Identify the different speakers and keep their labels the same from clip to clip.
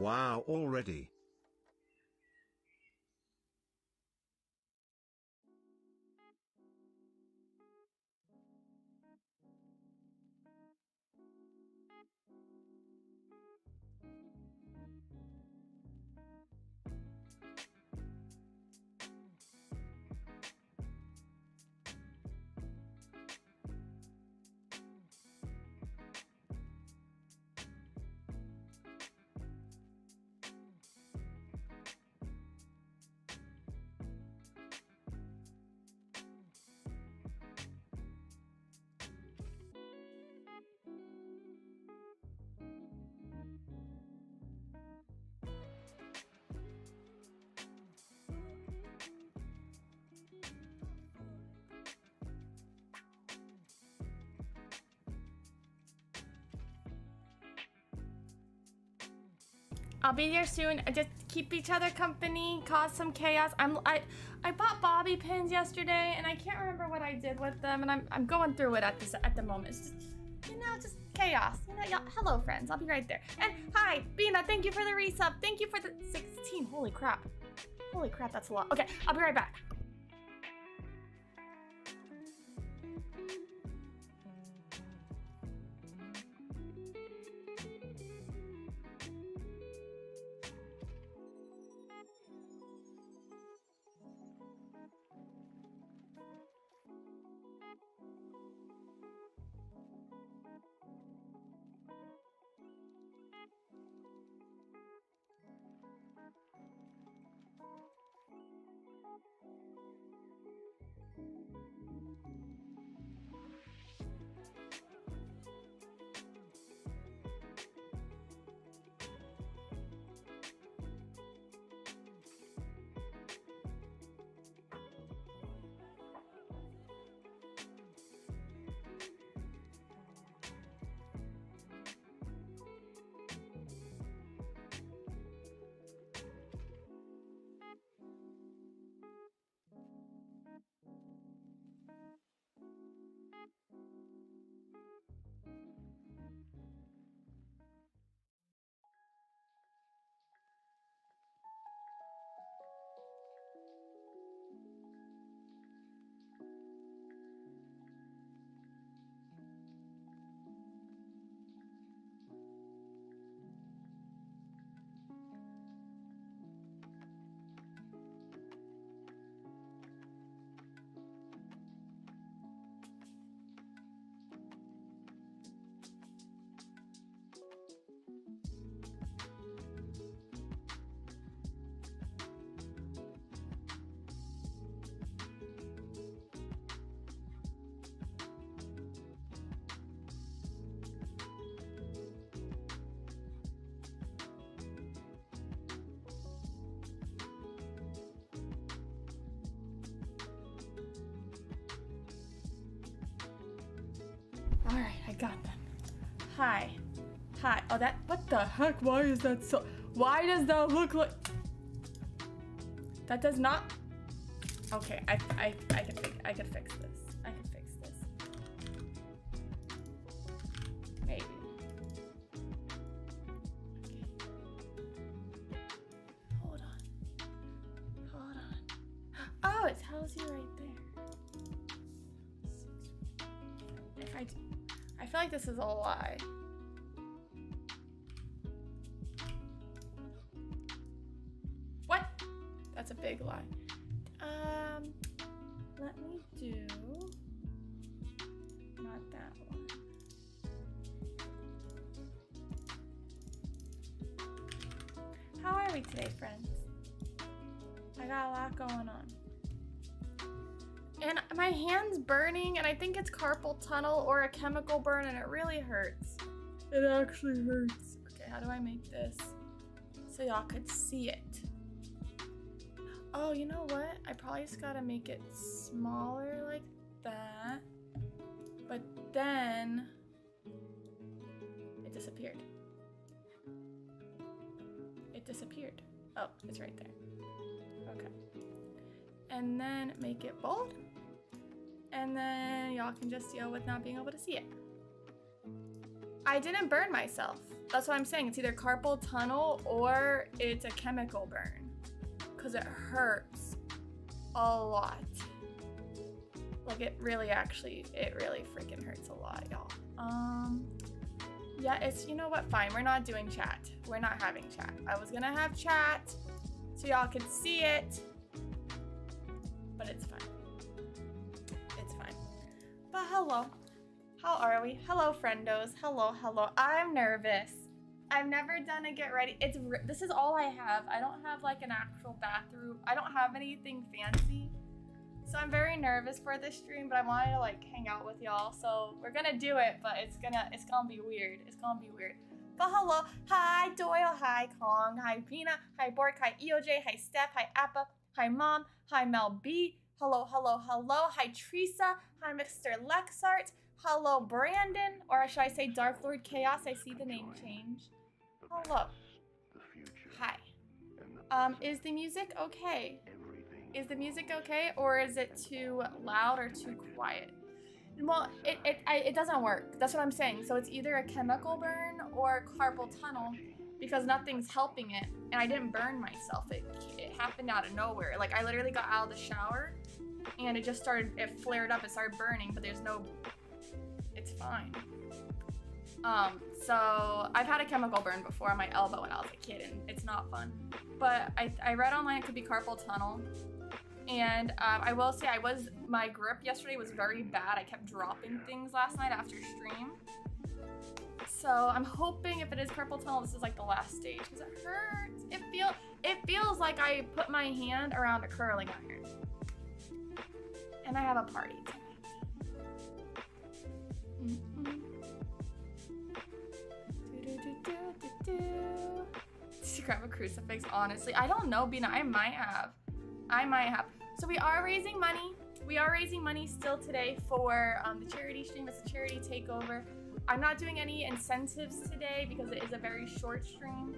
Speaker 1: Wow already.
Speaker 2: I'll be there soon. Just keep each other company, cause some chaos. I'm I I bought bobby pins yesterday and I can't remember what I did with them and I'm I'm going through it at this at the moment. It's just you know, just chaos. You know, y'all hello friends. I'll be right there. And hi, Bina, thank you for the resub. Thank you for the 16. Holy crap. Holy crap, that's a lot. Okay, I'll be right back. All right, I got them. Hi. Hi. Oh, that. What the heck? Why is that so? Why does that look like. That does not. Okay, I, I, I can fix, I can fix this. Feel like this is a lie. What? That's a big lie. Um, let me do not that one. How are we today, friends? I got a lot going on. And my hand's burning, and I think it's carpal tunnel or a chemical burn, and it really hurts. It actually hurts. Okay, how do I make this so y'all could see it? Oh, you know what? I probably just gotta make it smaller like that. But then it disappeared. It disappeared. Oh, it's right there. Okay. And then make it bold. And then y'all can just deal with not being able to see it. I didn't burn myself. That's what I'm saying. It's either carpal tunnel or it's a chemical burn. Because it hurts a lot. Like it really actually, it really freaking hurts a lot, y'all. Um, yeah, it's, you know what, fine. We're not doing chat. We're not having chat. I was gonna have chat so y'all could see it, but it's fine. But hello. How are we? Hello, friendos. Hello, hello. I'm nervous. I've never done a get ready. It's this is all I have. I don't have like an actual bathroom. I don't have anything fancy. So I'm very nervous for this stream, but I wanted to like hang out with y'all. So we're gonna do it, but it's gonna it's gonna be weird. It's gonna be weird. But hello, hi Doyle, hi Kong, hi Pina, hi Bork, hi EOJ, hi Steph, hi Appa, hi Mom, hi Mel B. Hello, hello, hello, hi Teresa, hi Mr. Lexart, hello Brandon, or should I say Dark Lord Chaos? I see the name change. Hello. Hi. Um, is the music okay? Is the music okay, or is it too loud or too quiet? Well, it, it, I, it doesn't work. That's what I'm saying. So it's either a chemical burn or carpal tunnel because nothing's helping it. And I didn't burn myself. It, it happened out of nowhere. Like I literally got out of the shower and it just started, it flared up, it started burning, but there's no, it's fine. Um, so I've had a chemical burn before on my elbow when I was a kid and it's not fun. But I, I read online it could be carpal tunnel and um, I will say I was my grip yesterday was very bad. I kept dropping things last night after stream. So I'm hoping if it is carpal tunnel, this is like the last stage because it hurts. It feel it feels like I put my hand around a curling iron. And I have a party. Mm -hmm. grab a crucifix, honestly. I don't know, Bina. I might have. I might have. So we are raising money. We are raising money still today for um, the charity stream. It's a charity takeover. I'm not doing any incentives today because it is a very short stream.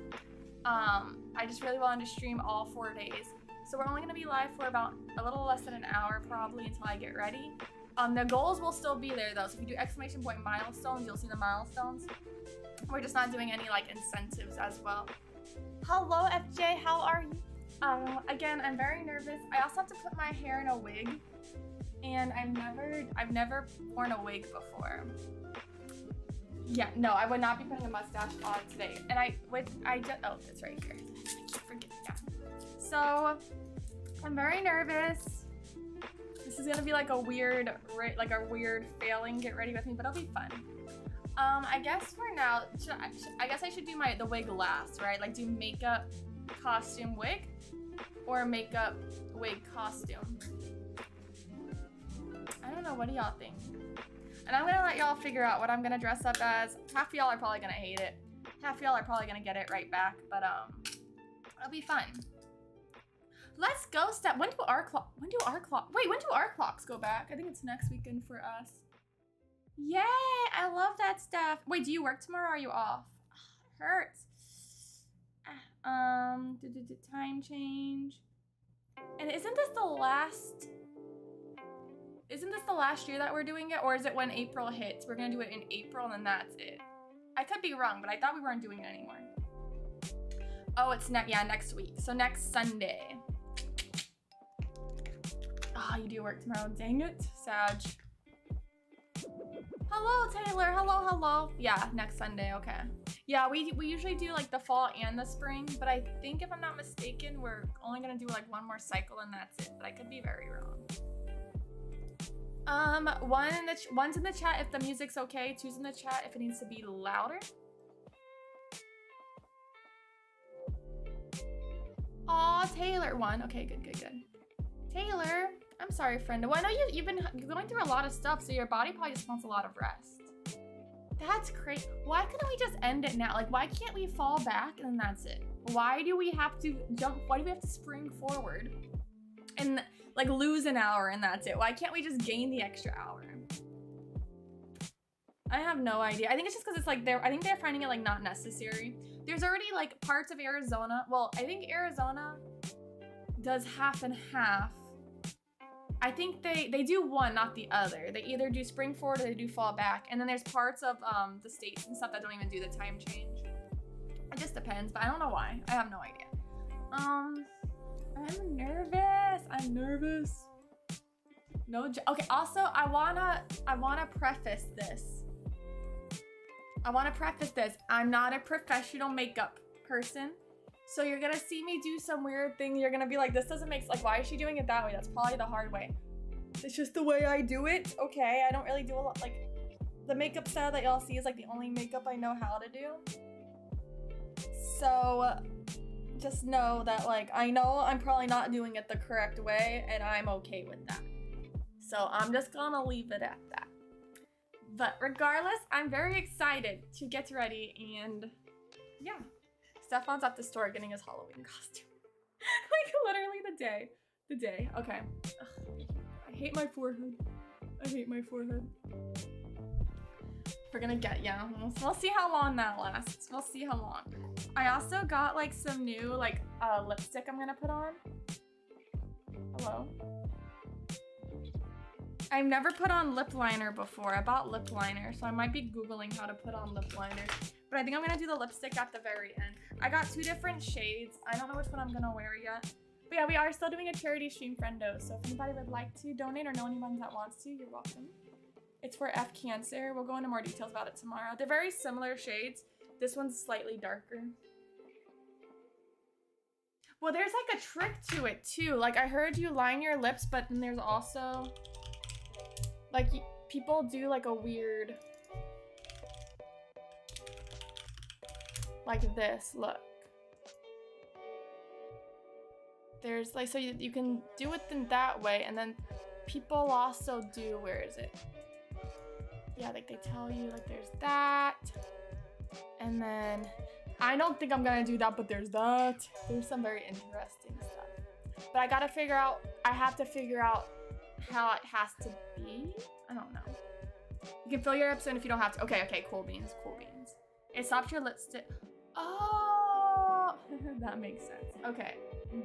Speaker 2: Um, I just really wanted to stream all four days. So we're only going to be live for about a little less than an hour probably until I get ready. Um, the goals will still be there though. So if you do exclamation point milestones, you'll see the milestones. We're just not doing any like incentives as well. Hello FJ, how are you? Um, again, I'm very nervous. I also have to put my hair in a wig, and I've never, I've never worn a wig before. Yeah, no, I would not be putting a mustache on today. And I would, I just, oh, it's right here. I keep forgetting. So, I'm very nervous. This is gonna be like a weird, like a weird failing get ready with me, but it'll be fun. Um, I guess for now, I guess I should do my the wig last, right? Like do makeup, costume, wig or makeup wig costume. I don't know, what do y'all think? And I'm gonna let y'all figure out what I'm gonna dress up as. Half of y'all are probably gonna hate it. Half of y'all are probably gonna get it right back, but um, it'll be fun. Let's go step. When do our clock? When do our clock? Wait, when do our clocks go back? I think it's next weekend for us. Yay! I love that stuff. Wait, do you work tomorrow? or Are you off? Oh, it hurts. Um, time change. And isn't this the last... Isn't this the last year that we're doing it? Or is it when April hits? We're gonna do it in April and that's it. I could be wrong, but I thought we weren't doing it anymore. Oh, it's next, yeah, next week. So next Sunday. Ah, oh, you do work tomorrow. Dang it, Sag. Hello, Taylor. Hello, hello. Yeah, next Sunday. Okay. Yeah, we, we usually do like the fall and the spring, but I think if I'm not mistaken, we're only gonna do like one more cycle and that's it. But I could be very wrong. Um, one in the one's in the chat if the music's okay. Two's in the chat if it needs to be louder. Aw, Taylor. One. Okay, good, good, good. Taylor. I'm sorry, friend. Well, I know you, you've been going through a lot of stuff, so your body probably just wants a lot of rest. That's crazy. Why couldn't we just end it now? Like, why can't we fall back and that's it? Why do we have to jump? Why do we have to spring forward and like lose an hour and that's it? Why can't we just gain the extra hour? I have no idea. I think it's just because it's like they're, I think they're finding it like not necessary. There's already like parts of Arizona. Well, I think Arizona does half and half I think they they do one, not the other. They either do spring forward or they do fall back. And then there's parts of um, the states and stuff that don't even do the time change. It just depends, but I don't know why. I have no idea. Um, I'm nervous. I'm nervous. No, okay. Also, I wanna I wanna preface this. I wanna preface this. I'm not a professional makeup person. So you're gonna see me do some weird thing. You're gonna be like, this doesn't make like why is she doing it that way? That's probably the hard way. It's just the way I do it. Okay, I don't really do a lot like the makeup style that y'all see is like the only makeup I know how to do. So just know that like I know I'm probably not doing it the correct way and I'm okay with that. So I'm just gonna leave it at that. But regardless, I'm very excited to get ready and yeah. Stefan's at the store getting his Halloween costume. like literally the day. The day. Okay. Ugh. I hate my forehead. I hate my forehead. We're gonna get, yeah. We'll see how long that lasts. We'll see how long. I also got like some new like uh, lipstick I'm gonna put on. Hello? I've never put on lip liner before. I bought lip liner, so I might be Googling how to put on lip liner. But I think I'm gonna do the lipstick at the very end. I got two different shades. I don't know which one I'm gonna wear yet. But yeah, we are still doing a charity stream, friendo. So if anybody would like to donate or know anyone that wants to, you're welcome. It's for F Cancer. We'll go into more details about it tomorrow. They're very similar shades. This one's slightly darker. Well, there's like a trick to it too. Like I heard you line your lips, but then there's also like people do like a weird like this, look. There's like, so you, you can do it in that way and then people also do, where is it? Yeah, like they tell you like there's that. And then I don't think I'm gonna do that, but there's that. There's some very interesting stuff. But I gotta figure out, I have to figure out how it has to be. I don't know. You can fill your lips in if you don't have to. Okay, okay, cool beans, cool beans. It stops your lipstick. Oh, that makes sense. Okay,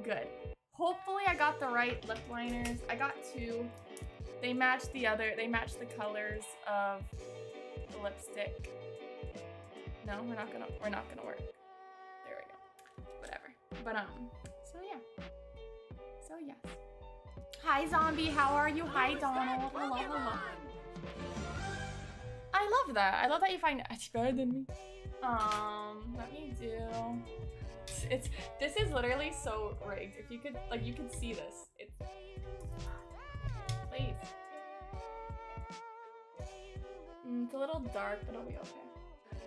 Speaker 2: good. Hopefully I got the right lip liners. I got two. They match the other, they match the colors of the lipstick. No, we're not gonna, we're not gonna work. There we go. Whatever. But um, so yeah. So yes. Hi zombie, how are you? Hi Donald. Hello, hello. I love that. I love that you find it's better than me. Um, let me do. It's this is literally so rigged. If you could like, you could see this. It's please. Mm, it's a little dark, but it'll be okay.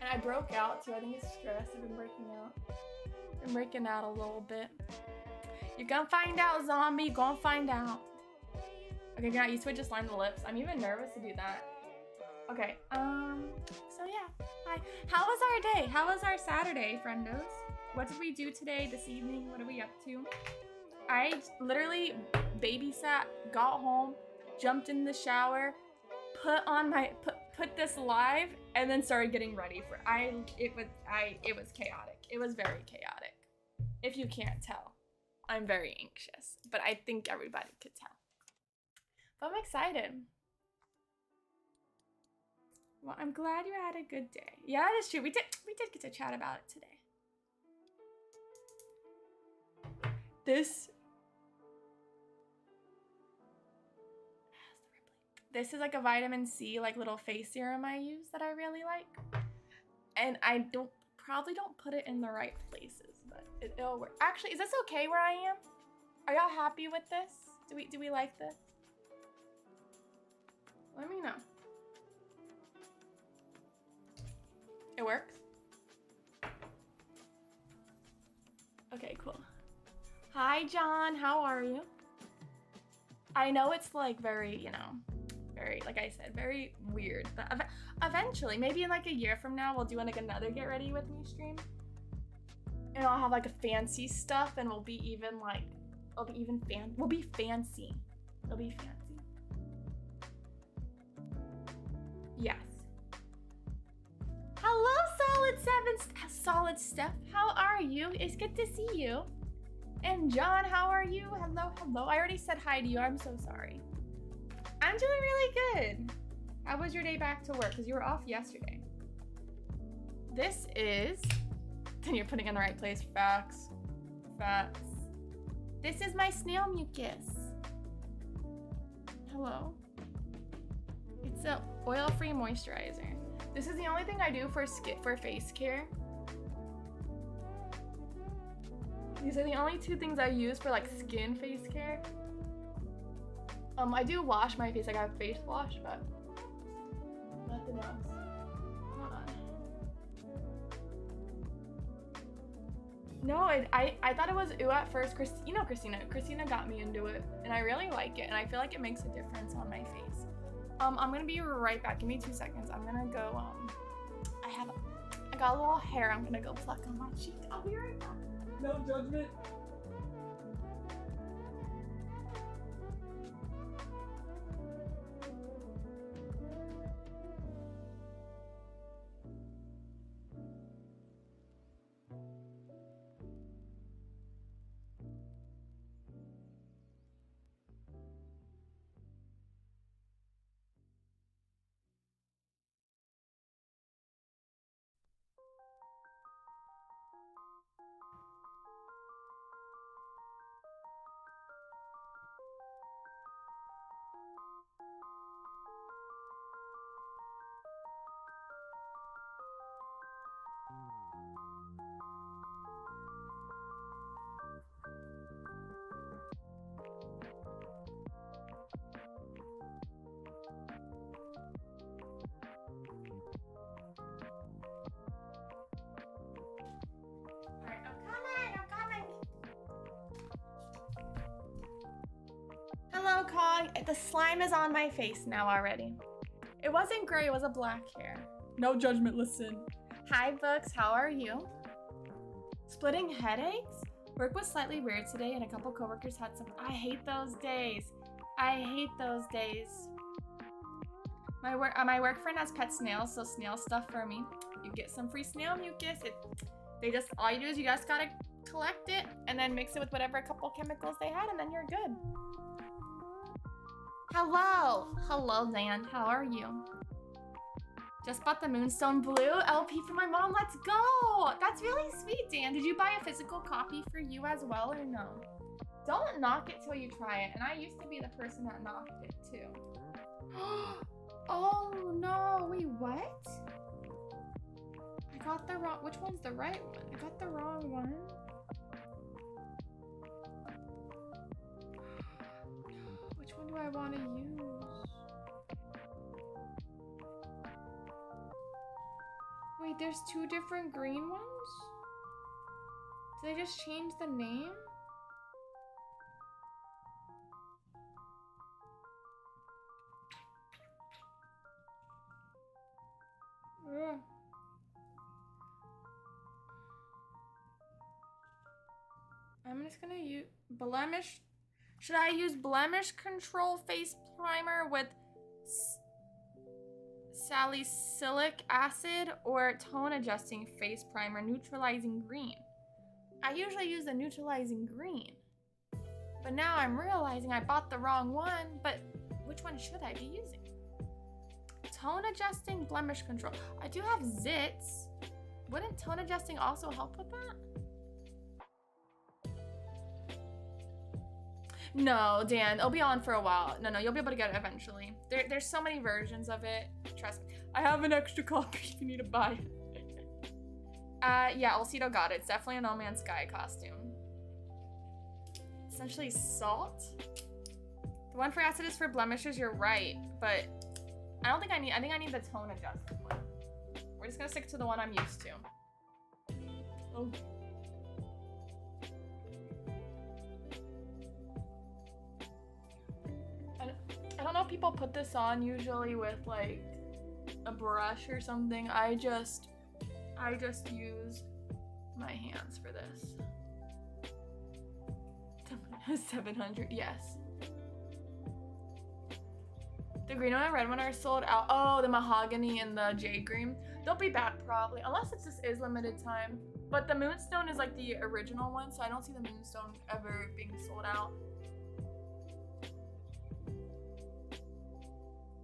Speaker 2: And I broke out too. I think it's stress. I've been breaking out. I'm breaking out a little bit. You're gonna find out, zombie. Gonna find out. Okay, you're not. Just line the lips. I'm even nervous to do that. Okay, um, so yeah. Hi. How was our day? How was our Saturday, friendos? What did we do today, this evening? What are we up to? I literally babysat, got home, jumped in the shower, put on my, put, put this live, and then started getting ready for, I, it was, I, it was chaotic. It was very chaotic. If you can't tell. I'm very anxious, but I think everybody could tell. But I'm excited. Well, I'm glad you had a good day. Yeah, that's true. We did we did get to chat about it today. This This is like a vitamin C like little face serum I use that I really like. And I don't probably don't put it in the right places, but it, will work. Actually, is this okay where I am? Are y'all happy with this? Do we do we like this? Let me know. It works? Okay, cool. Hi, John. How are you? I know it's like very, you know, very, like I said, very weird. But ev eventually, maybe in like a year from now, we'll do like another get ready with me stream. And I'll have like a fancy stuff and we'll be even like, it'll be even fan, we'll be fancy. It'll be fancy. Yes. Hello, Solid Seven, uh, Solid Steph. How are you? It's good to see you. And John, how are you? Hello, hello. I already said hi to you. I'm so sorry. I'm doing really good. How was your day back to work? Because you were off yesterday. This is. Then you're putting in the right place. Facts. Facts. This is my snail mucus. Hello. It's a oil-free moisturizer. This is the only thing I do for skin for face care. These are the only two things I use for like skin face care. Um, I do wash my face. Like I have face wash, but nothing else. No, it, I I thought it was ooh at first. Chris, you know Christina. Christina got me into it, and I really like it, and I feel like it makes a difference on my face. Um, I'm gonna be right back. Give me two seconds. I'm gonna go. Um, I have, I got a little hair. I'm gonna go pluck on my cheek. I'll be right back.
Speaker 3: No judgment.
Speaker 2: The slime is on my face now already. It wasn't gray. It was a black hair.
Speaker 3: No judgment, listen.
Speaker 2: Hi, Books. How are you? Splitting headaches? Work was slightly weird today, and a couple coworkers had some. I hate those days. I hate those days. My work, uh, my work friend has pet snails, so snail stuff for me. You get some free snail mucus. It, they just all you do is you just gotta collect it and then mix it with whatever couple chemicals they had, and then you're good. Hello, hello, Dan. How are you? Just bought the Moonstone Blue LP for my mom. Let's go! That's really sweet, Dan. Did you buy a physical copy for you as well or no? Don't knock it till you try it. And I used to be the person that knocked it too. oh no, wait, what? I got the wrong, which one's the right one? I got the wrong one. Do I want to use? Wait, there's two different green ones? Did they just change the name? Ugh. I'm just gonna use blemish. Should I use blemish control face primer with salicylic acid or tone adjusting face primer neutralizing green? I usually use the neutralizing green. But now I'm realizing I bought the wrong one, but which one should I be using? Tone adjusting blemish control. I do have zits. Wouldn't tone adjusting also help with that? No, Dan, it'll be on for a while. No, no, you'll be able to get it eventually. There, there's so many versions of it. Trust me. I have an extra copy if you need to buy it. uh, yeah, Olcedo got it. It's definitely a No Man's Sky costume. Essentially salt. The one for acid is for blemishes, you're right. But I don't think I need, I think I need the tone adjusted one. We're just gonna stick to the one I'm used to. Oh. I don't know if people put this on usually with like a brush or something. I just I just use my hands for this. 700, yes. The green one and red one are sold out. Oh, the mahogany and the jade green. They'll be back probably, unless it just is limited time. But the Moonstone is like the original one, so I don't see the Moonstone ever being sold out.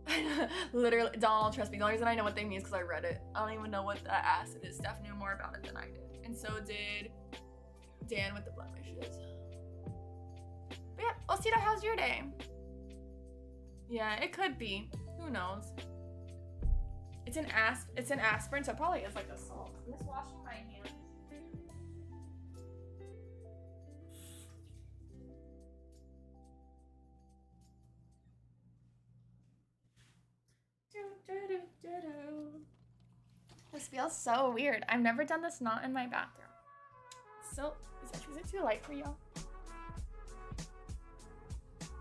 Speaker 2: Literally, Donald, trust me. The only reason I know what they mean is because I read it. I don't even know what that acid is. Steph knew more about it than I did. And so did Dan with the blemishes. But yeah, Osita, how's your day? Yeah, it could be. Who knows? It's an asp it's an aspirin, so it probably is like a salt. I'm just washing This feels so weird. I've never done this not in my bathroom. So, is, it too light for y'all?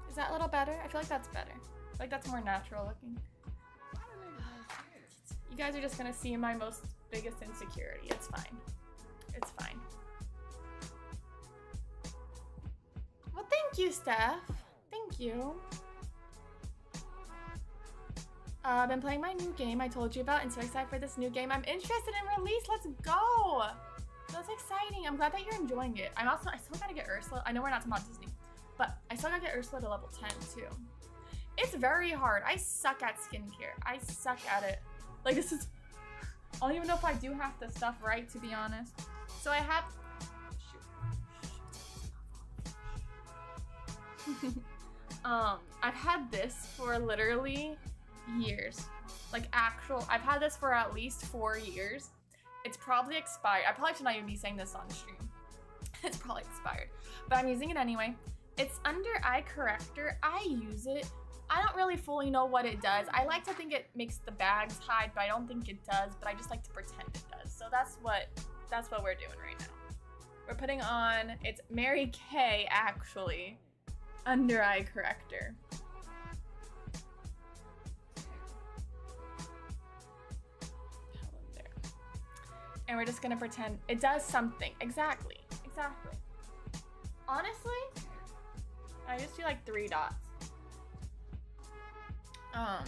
Speaker 2: Is that a little better? I feel like that's better. Like that's more natural looking. You guys are just gonna see my most biggest insecurity. It's fine. It's fine. Well, thank you, Steph. Thank you. I've been playing my new game I told you about and so excited for this new game. I'm interested in release. Let's go. That's exciting. I'm glad that you're enjoying it. I'm also, I still gotta get Ursula. I know we're not talking about Disney, but I still gotta get Ursula to level 10 too. It's very hard. I suck at skincare. I suck at it. Like this is, I don't even know if I do half the stuff right to be honest. So I have, um, I've had this for literally years. Like actual, I've had this for at least four years. It's probably expired. I probably should not even be saying this on stream. it's probably expired, but I'm using it anyway. It's under eye corrector. I use it. I don't really fully know what it does. I like to think it makes the bags hide, but I don't think it does, but I just like to pretend it does. So that's what that's what we're doing right now. We're putting on, it's Mary Kay actually, under eye corrector. And we're just gonna pretend it does something. Exactly, exactly. Honestly, I just see like three dots. Um,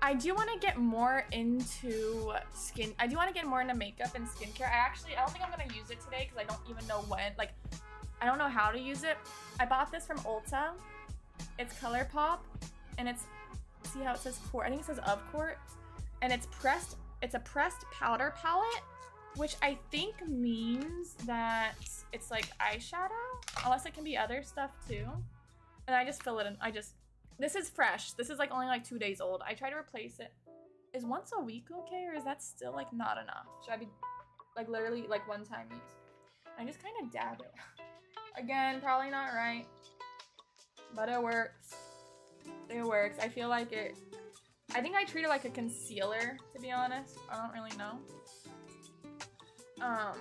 Speaker 2: I do want to get more into skin. I do want to get more into makeup and skincare. I actually, I don't think I'm gonna use it today because I don't even know when. Like, I don't know how to use it. I bought this from Ulta. It's ColourPop, and it's see how it says court. I think it says of court, and it's pressed. It's a pressed powder palette which I think means that it's like eyeshadow, unless it can be other stuff too. And I just fill it in. I just, this is fresh. This is like only like two days old. I try to replace it. Is once a week okay, or is that still like not enough? Should I be like literally like one time use? I just kind of dab it. Again, probably not right, but it works. It works. I feel like it, I think I treat it like a concealer, to be honest. I don't really know. Um,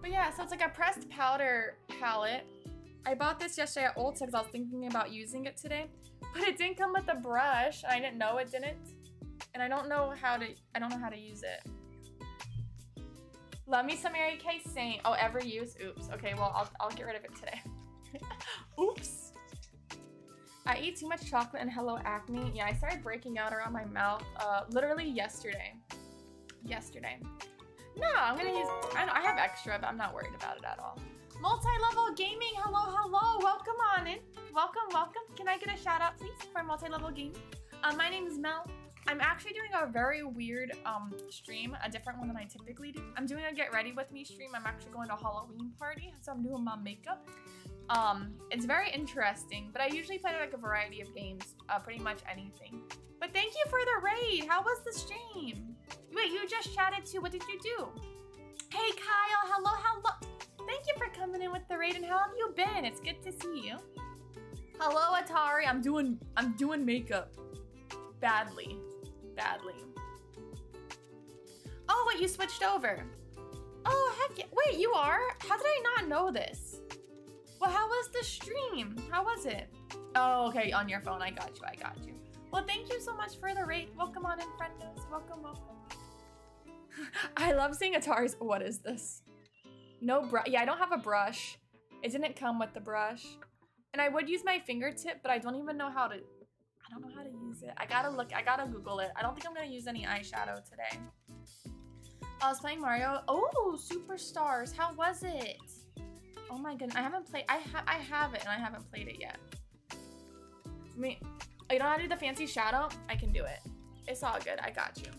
Speaker 2: but yeah, so it's like a pressed powder palette. I bought this yesterday at Ulta because I was thinking about using it today, but it didn't come with a brush. I didn't know it didn't, and I don't know how to. I don't know how to use it. Love me some Mary Kay Saint. Oh, ever use? Oops. Okay, well I'll I'll get rid of it today. Oops. I eat too much chocolate and hello acne. Yeah, I started breaking out around my mouth uh, literally yesterday. Yesterday. No, I'm gonna use, I, I have extra, but I'm not worried about it at all. Multi-level gaming, hello, hello, welcome on in. Welcome, welcome. Can I get a shout out, please, for multi-level gaming? Uh, my name is Mel. I'm actually doing a very weird um, stream, a different one than I typically do. I'm doing a get ready with me stream. I'm actually going to a Halloween party, so I'm doing my makeup. Um, it's very interesting, but I usually play like a variety of games, uh, pretty much anything. But thank you for the raid. How was the stream? Wait, you just chatted too. What did you do? Hey, Kyle. Hello, hello. Thank you for coming in with the raid. And how have you been? It's good to see you. Hello, Atari. I'm doing. I'm doing makeup. Badly, badly. Oh, wait. You switched over. Oh, heck yeah. Wait, you are? How did I not know this? Well, how was the stream? How was it? Oh, okay. On your phone. I got you. I got you. Well, thank you so much for the rate. Welcome on in, friendos. Welcome, welcome. I love seeing Atari's. What is this? No brush. Yeah, I don't have a brush. It didn't come with the brush. And I would use my fingertip, but I don't even know how to... I don't know how to use it. I gotta look. I gotta Google it. I don't think I'm gonna use any eyeshadow today. I was playing Mario. Oh, Superstars. How was it? Oh my goodness. I haven't played. I have. I have it, and I haven't played it yet. I mean, you don't know how to do the fancy shadow? I can do it. It's all good. I got you.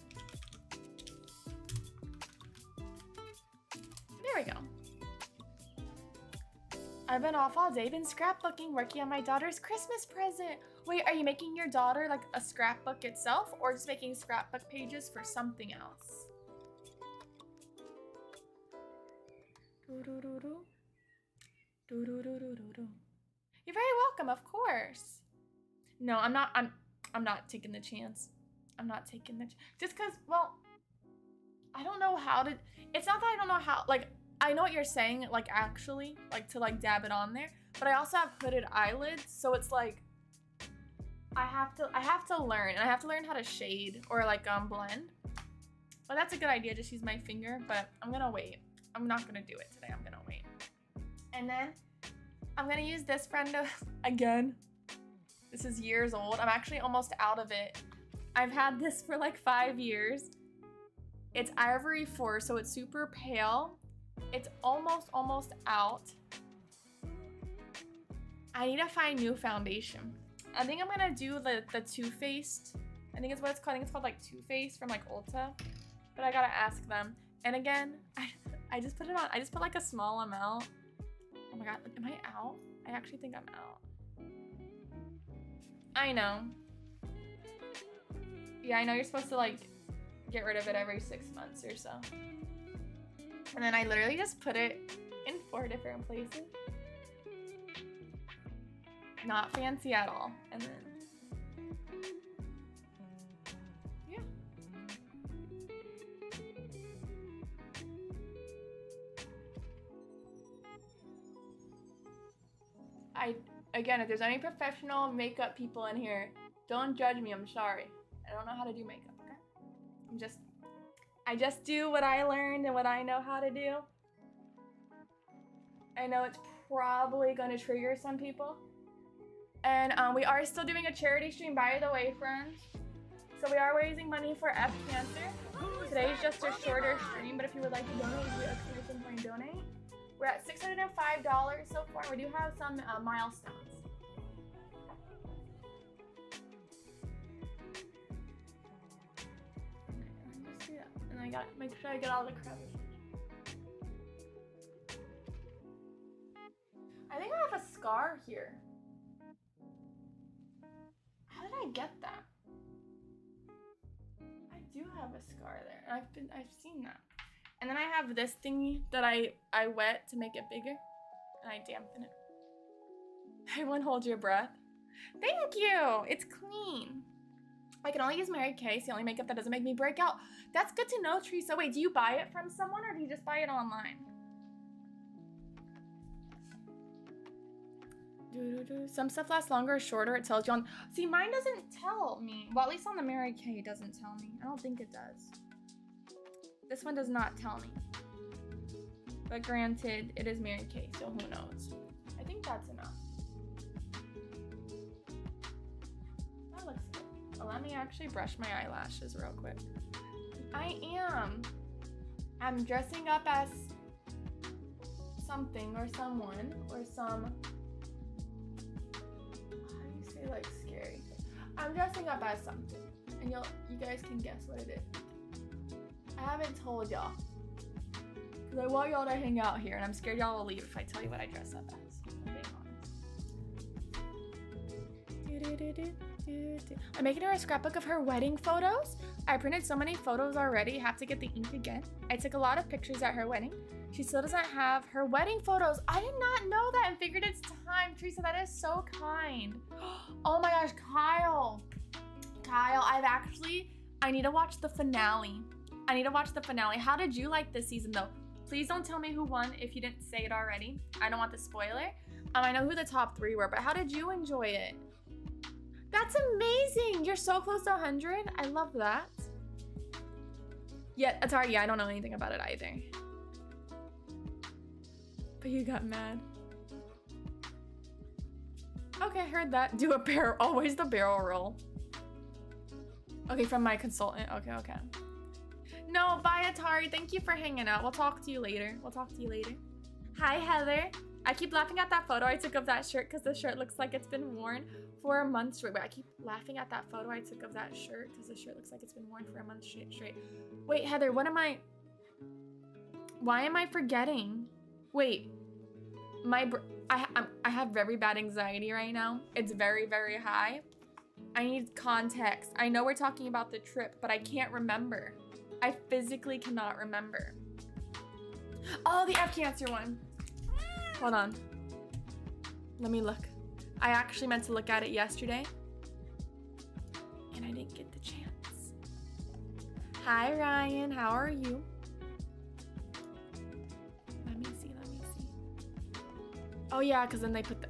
Speaker 2: There we go. I've been off all day, been scrapbooking, working on my daughter's Christmas present. Wait, are you making your daughter like a scrapbook itself or just making scrapbook pages for something else? You're very welcome, of course. No, I'm not. I'm. I'm not taking the chance. I'm not taking the. Ch- just cause, well, I don't know how to. It's not that I don't know how. Like, I know what you're saying. Like, actually, like to like dab it on there. But I also have hooded eyelids, so it's like. I have to. I have to learn. And I have to learn how to shade or like um blend. But that's a good idea. Just use my finger. But I'm gonna wait. I'm not gonna do it today. I'm gonna wait. And then I'm gonna use this friend again. This is years old. I'm actually almost out of it. I've had this for like five years. It's Ivory 4, so it's super pale. It's almost, almost out. I need to find new foundation. I think I'm gonna do the, the Too Faced. I think it's what it's called. I think it's called like Too Faced from like Ulta. But I gotta ask them. And again, I, I just put it on. I just put like a small amount. Oh my god, am I out? I actually think I'm out. I know. Yeah, I know you're supposed to like get rid of it every six months or so. And then I literally just put it in four different places. Not fancy at all. And then, I again, if there's any professional makeup people in here, don't judge me. I'm sorry. I don't know how to do makeup, okay? I'm just I just do what I learned and what I know how to do. I know it's probably going to trigger some people. And um, we are still doing a charity stream, by the way, friends. So we are raising money for F cancer. Today is just a shorter stream, but if you would like to donate, you exclamation point donate. We're at $605 so far. We do have some uh, milestones. And I gotta make sure I get all the crevices. I think I have a scar here. How did I get that? I do have a scar there. I've been I've seen that. And then I have this thingy that I I wet to make it bigger, and I dampen it. Everyone hold your breath. Thank you. It's clean. I can only use Mary Kay. It's the only makeup that doesn't make me break out. That's good to know, Teresa. Wait, do you buy it from someone or do you just buy it online? Some stuff lasts longer or shorter. It tells you on. See, mine doesn't tell me. Well, at least on the Mary Kay, it doesn't tell me. I don't think it does. This one does not tell me. But granted, it is Mary Kay, so who knows? I think that's enough. That looks good. Well, let me actually brush my eyelashes real quick. I am. I'm dressing up as something or someone or some. How do you say like scary? I'm dressing up as something, and you'll you guys can guess what it is. I haven't told y'all. Because I want y'all to hang out here, and I'm scared y'all will leave if I tell you what I dress up as. I'm making her a scrapbook of her wedding photos. I printed so many photos already, have to get the ink again. I took a lot of pictures at her wedding. She still doesn't have her wedding photos. I did not know that and figured it's time. Teresa, that is so kind. Oh my gosh, Kyle. Kyle, I've actually, I need to watch the finale. I need to watch the finale. How did you like this season though? Please don't tell me who won if you didn't say it already. I don't want the spoiler. Um, I know who the top three were, but how did you enjoy it? That's amazing. You're so close to 100. I love that. Yeah, Atari, yeah, I don't know anything about it either. But you got mad. Okay, I heard that. Do a barrel, always the barrel roll. Okay, from my consultant. Okay, okay. No, bye Atari. Thank you for hanging out. We'll talk to you later. We'll talk to you later. Hi Heather. I keep laughing at that photo I took of that shirt because the shirt looks like it's been worn for a month straight. Wait, I keep laughing at that photo I took of that shirt because the shirt looks like it's been worn for a month straight. Wait, Heather, what am I? Why am I forgetting? Wait, my br- I I'm, I have very bad anxiety right now. It's very very high. I need context. I know we're talking about the trip, but I can't remember. I physically cannot remember. Oh, the F cancer one. Hold on. Let me look. I actually meant to look at it yesterday. And I didn't get the chance. Hi, Ryan. How are you? Let me see. Let me see. Oh, yeah, because then they put the.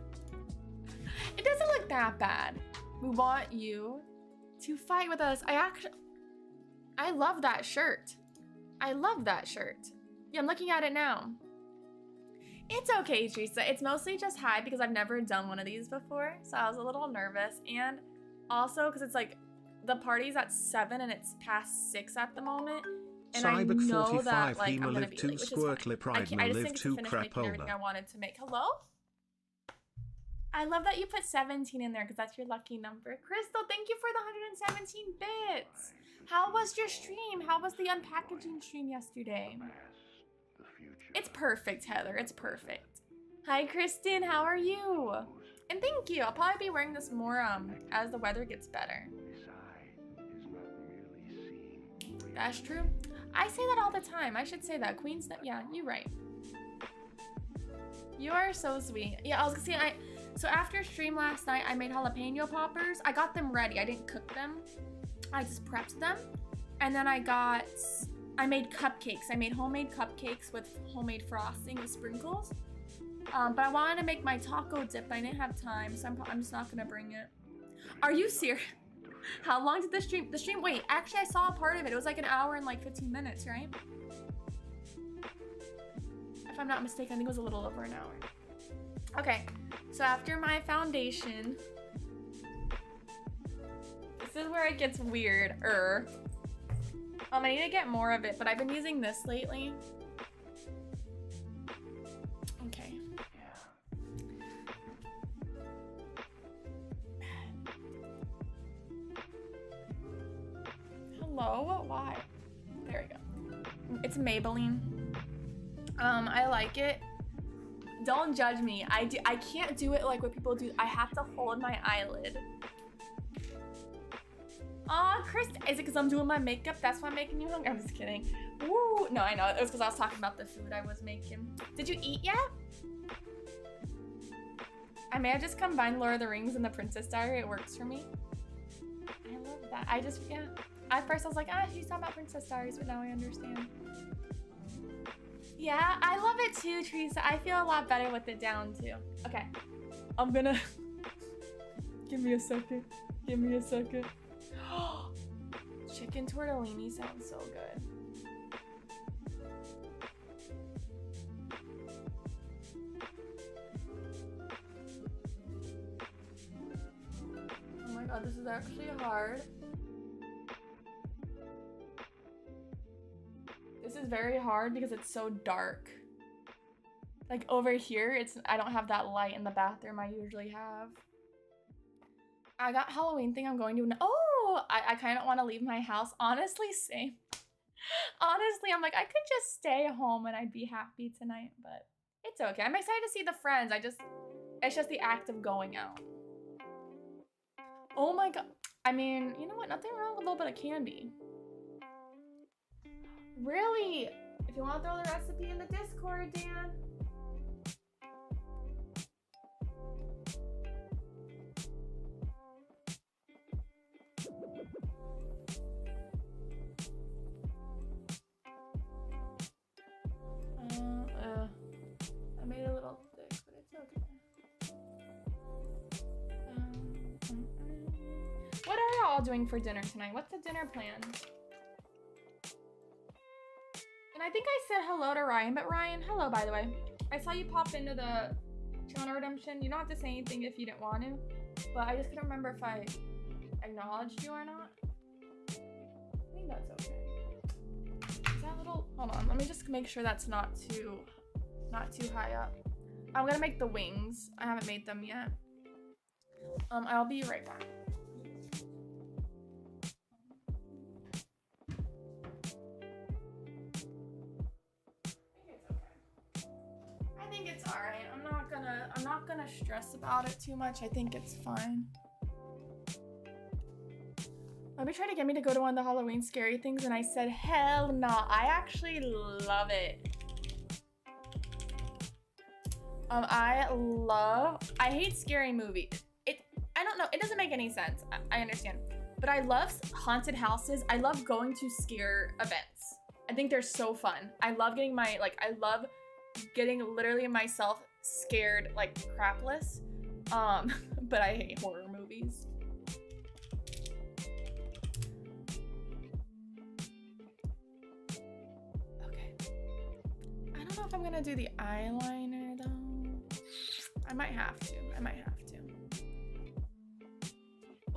Speaker 2: It doesn't look that bad. We want you to fight with us. I actually. I love that shirt. I love that shirt. Yeah, I'm looking at it now. It's okay, Teresa. It's mostly just high because I've never done one of these before, so I was a little nervous. And also because it's like the party's at seven and it's past six at the moment. And I know
Speaker 1: 45
Speaker 2: that like I'm gonna
Speaker 1: live
Speaker 2: be
Speaker 1: 2
Speaker 2: late, which is fine. I, can't, I just think to finish making everything I wanted to make. Hello? I love that you put 17 in there because that's your lucky number. Crystal, thank you for the 117 bits. How was your stream? How was the unpackaging stream yesterday? It's perfect, Heather. It's perfect. Hi, Kristen. How are you? And thank you. I'll probably be wearing this more um as the weather gets better. That's true. I say that all the time. I should say that. Queen's yeah, you're right. You are so sweet. Yeah, I was gonna say I so after stream last night I made jalapeno poppers. I got them ready. I didn't cook them. I just prepped them. And then I got I made cupcakes. I made homemade cupcakes with homemade frosting and sprinkles. Um, but I wanted to make my taco dip. but I didn't have time, so I'm, I'm just not gonna bring it. Are you serious? How long did the stream? The stream. Wait, actually, I saw a part of it. It was like an hour and like 15 minutes, right? If I'm not mistaken, I think it was a little over an hour. Okay, so after my foundation, this is where it gets weird. Er, um, I need to get more of it, but I've been using this lately. Okay. Hello? Why? There we go. It's Maybelline. Um, I like it. Don't judge me. I do. I can't do it like what people do. I have to hold my eyelid. Aw, Chris, is it because I'm doing my makeup? That's why I'm making you hungry? I'm just kidding. Woo! No, I know. It was because I was talking about the food I was making. Did you eat yet? I may have just combined Lord of the Rings and the Princess Diary. It works for me. I love that. I just, yeah. At first I was like, ah, she's talking about Princess Diaries, but now I understand. Yeah, I love it too, Teresa. I feel a lot better with it down too. Okay. I'm gonna... Give me a second. Give me a second. Chicken tortellini sounds so good. Oh my god, this is actually hard. Is very hard because it's so dark. Like over here, it's I don't have that light in the bathroom I usually have. I got Halloween thing I'm going to. Oh, I, I kind of want to leave my house. Honestly, same. Honestly, I'm like, I could just stay home and I'd be happy tonight, but it's okay. I'm excited to see the friends. I just, it's just the act of going out. Oh my god. I mean, you know what? Nothing wrong with a little bit of candy. Really? If you want to throw the recipe in the Discord, Dan. Uh, uh, I made a little thick, but it's okay. Um, what are y'all doing for dinner tonight? What's the dinner plan? And I think I said hello to Ryan, but Ryan, hello by the way. I saw you pop into the channel redemption. You don't have to say anything if you didn't want to, but I just couldn't remember if I acknowledged you or not. I think that's okay. Is that little? Hold on. Let me just make sure that's not too, not too high up. I'm gonna make the wings. I haven't made them yet. Um, I'll be right back. I'm not gonna stress about it too much. I think it's fine. Maybe try to get me to go to one of the Halloween scary things and I said hell no. I actually love it. Um, I love I hate scary movies. It I don't know, it doesn't make any sense. I, I understand. But I love haunted houses. I love going to scare events. I think they're so fun. I love getting my like I love getting literally myself scared like crapless. Um, but I hate horror movies. Okay. I don't know if I'm gonna do the eyeliner though. I might have to. I might have to.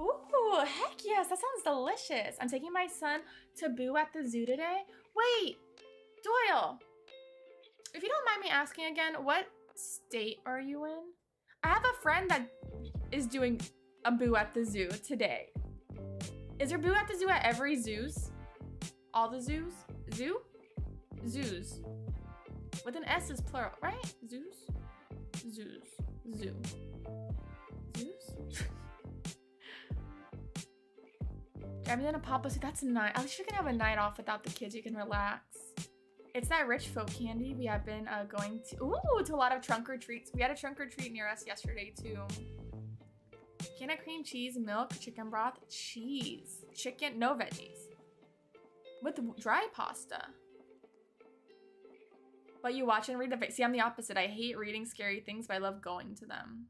Speaker 2: Ooh, heck yes, that sounds delicious. I'm taking my son to Boo at the zoo today. Wait, Doyle, if you don't mind me asking again, what state are you in? I have a friend that is doing a boo at the zoo today. Is there boo at the zoo at every zoos? All the zoos? Zoo? Zoos. With an S is plural, right? Zoos? Zoos. Zoo. Zoos? Driving in a papa suit, that's nice. At least you can have a night off without the kids. You can relax. It's that rich folk candy. We have been uh, going to ooh to a lot of trunk or treats. We had a trunk or treat near us yesterday too. Can cream cheese, milk, chicken broth, cheese, chicken, no veggies, with dry pasta. But you watch and read the. See, I'm the opposite. I hate reading scary things, but I love going to them.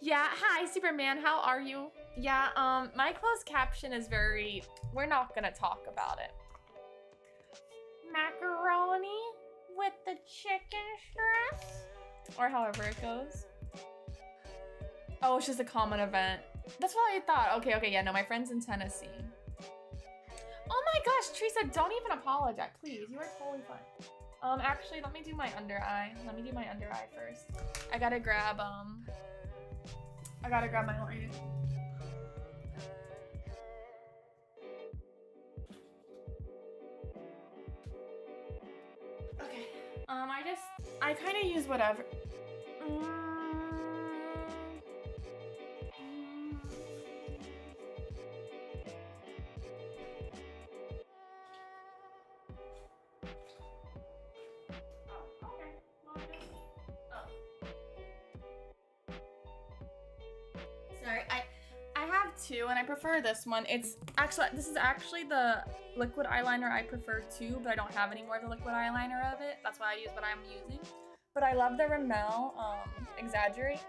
Speaker 2: Yeah, hi Superman, how are you? Yeah, um, my closed caption is very, we're not gonna talk about it. Macaroni with the chicken strips? Or however it goes. Oh, it's just a common event. That's what I thought. Okay, okay, yeah, no, my friend's in Tennessee. Oh my gosh, Teresa, don't even apologize, please. You are totally fine. Um, actually, let me do my under eye. Let me do my under eye first. I gotta grab, um, I gotta grab my light. Okay. Um, I just, I kind of use whatever. Mm. Two and I prefer this one. It's actually this is actually the liquid eyeliner I prefer too, but I don't have any more of the liquid eyeliner of it. That's why I use what I'm using. But I love the Rimmel um exaggerate.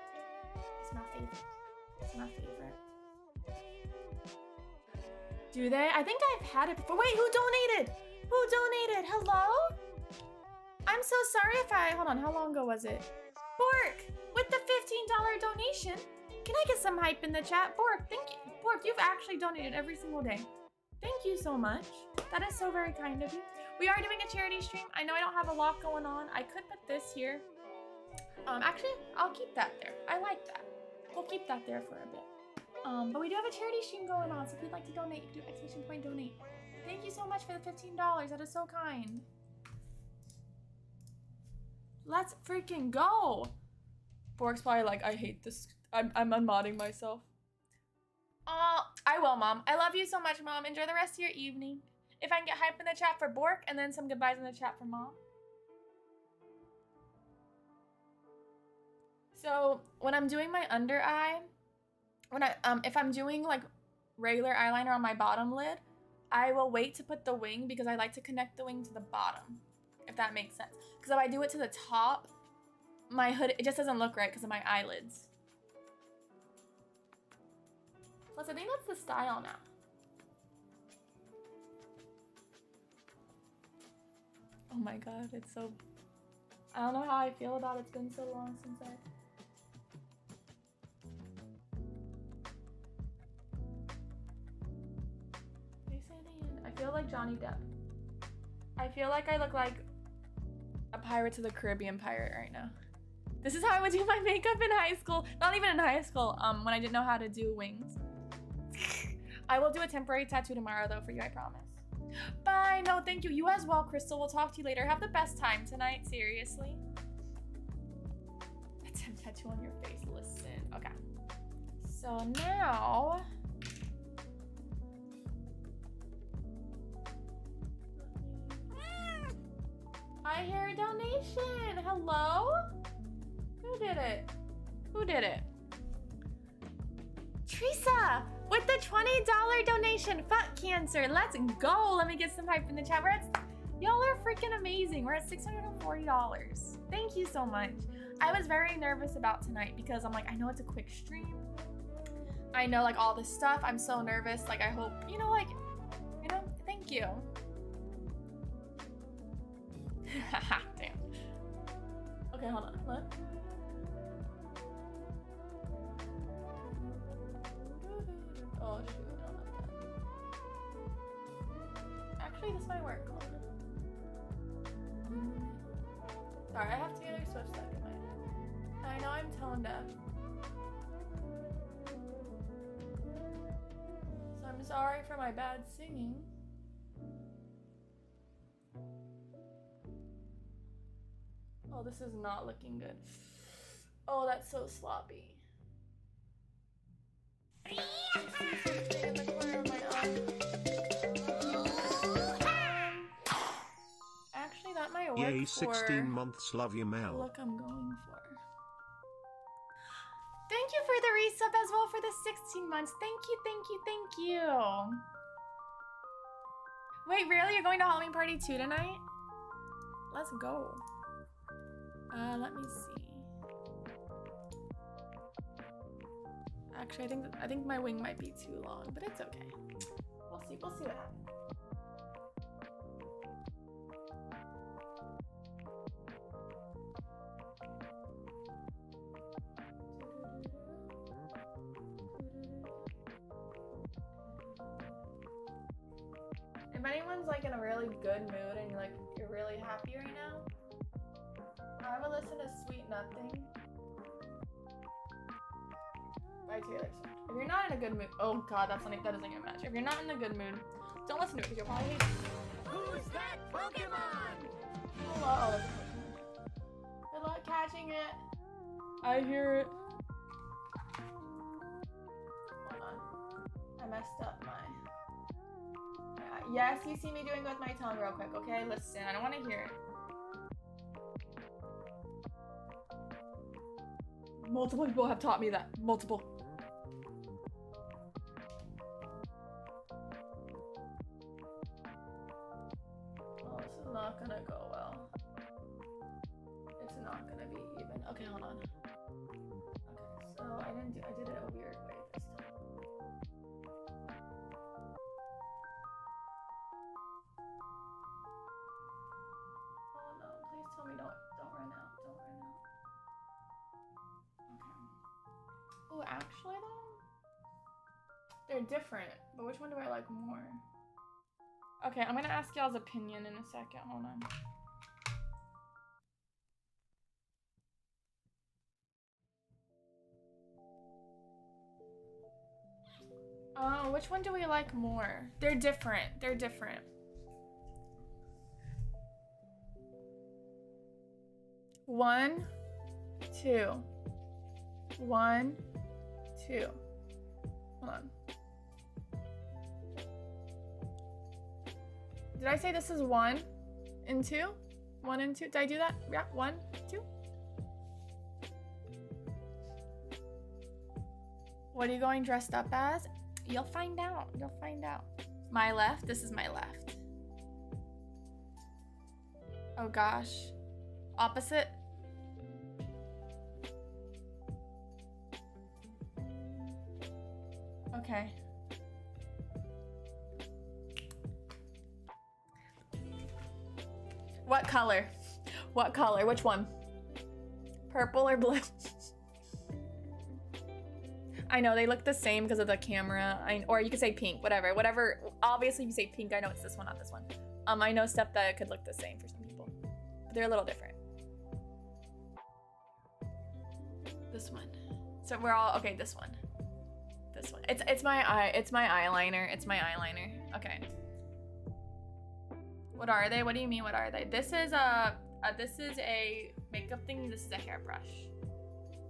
Speaker 2: It's my favorite. It's my favorite. Do they? I think I've had it before. Wait, who donated? Who donated? Hello? I'm so sorry if I hold on, how long ago was it? Bork with the $15 donation. Can I get some hype in the chat? Bork, thank you. Bork, you've actually donated every single day. Thank you so much. That is so very kind of you. We are doing a charity stream. I know I don't have a lot going on. I could put this here. Um, actually, I'll keep that there. I like that. We'll keep that there for a bit. Um, but we do have a charity stream going on, so if you'd like to donate, you can do exclamation point donate. Thank you so much for the $15. That is so kind. Let's freaking go. Bork's probably like, I hate this. I'm, I'm unmodding myself. Oh, I will, Mom. I love you so much, Mom. Enjoy the rest of your evening. If I can get hype in the chat for Bork and then some goodbyes in the chat for Mom. So when I'm doing my under eye, when I um if I'm doing like regular eyeliner on my bottom lid, I will wait to put the wing because I like to connect the wing to the bottom, if that makes sense. Because if I do it to the top, my hood it just doesn't look right because of my eyelids. Plus, I think that's the style now. Oh my god, it's so. I don't know how I feel about it. It's been so long since I. The feel like Johnny Depp. I feel like I look like a Pirates of the Caribbean pirate right now. This is how I would do my makeup in high school. Not even in high school, um, when I didn't know how to do wings. I will do a temporary tattoo tomorrow though for you, I promise. Bye, no thank you. You as well, Crystal. We'll talk to you later. Have the best time tonight, seriously. A tattoo on your face, listen. Okay. So now... Mm. I hear a donation. Hello? Who did it? Who did it? Teresa with the $20 donation. Fuck cancer. Let's go. Let me get some hype in the chat. We're at, y'all are freaking amazing. We're at $640. Thank you so much. I was very nervous about tonight because I'm like, I know it's a quick stream. I know like all this stuff. I'm so nervous. Like I hope, you know, like, you know, thank you. Damn. Okay, hold on. What? Oh shoot, I don't like that. Actually, this might work. Hold on. Sorry, I have to get a switch stuck in my head. I know I'm tone deaf. So I'm sorry for my bad singing. Oh, this is not looking good. Oh, that's so sloppy. For
Speaker 1: 16 months, love you, Mel.
Speaker 2: look I'm going for. Thank you for the resub as well for the 16 months. Thank you, thank you, thank you. Wait, really? You're going to Halloween party too tonight? Let's go. Uh, let me see. Actually, I think I think my wing might be too long, but it's okay. We'll see. We'll see what happens. If like in a really good mood and like you're really happy right now, I would listen to Sweet Nothing by Taylor Swift. If you're not in a good mood, oh god, that's not, that doesn't get match. If you're not in a good mood, don't listen to it because you'll probably hate it.
Speaker 4: Who's that Pokemon?
Speaker 2: Hello. Good luck catching it. I hear it. Hold on. I messed up my. Yes, you see me doing with my tongue real quick, okay? Listen, I don't want to hear it. Multiple people have taught me that. Multiple. Oh, this is not gonna go well. They're different. But which one do I like more? Okay, I'm gonna ask y'all's opinion in a second. Hold on. Oh, which one do we like more? They're different. They're different. One, two. One, two. Hold on. Did I say this is one and two? One and two? Did I do that? Yeah, one, two. What are you going dressed up as? You'll find out. You'll find out. My left. This is my left. Oh gosh. Opposite. Okay. What color? What color? Which one? Purple or blue? I know they look the same because of the camera. I, or you could say pink, whatever, whatever. Obviously, if you say pink, I know it's this one, not this one. Um, I know stuff that could look the same for some people, but they're a little different. This one. So we're all okay. This one. This one. It's it's my eye. It's my eyeliner. It's my eyeliner. Okay. What are they? What do you mean? What are they? This is a, a this is a makeup thing. This is a hairbrush.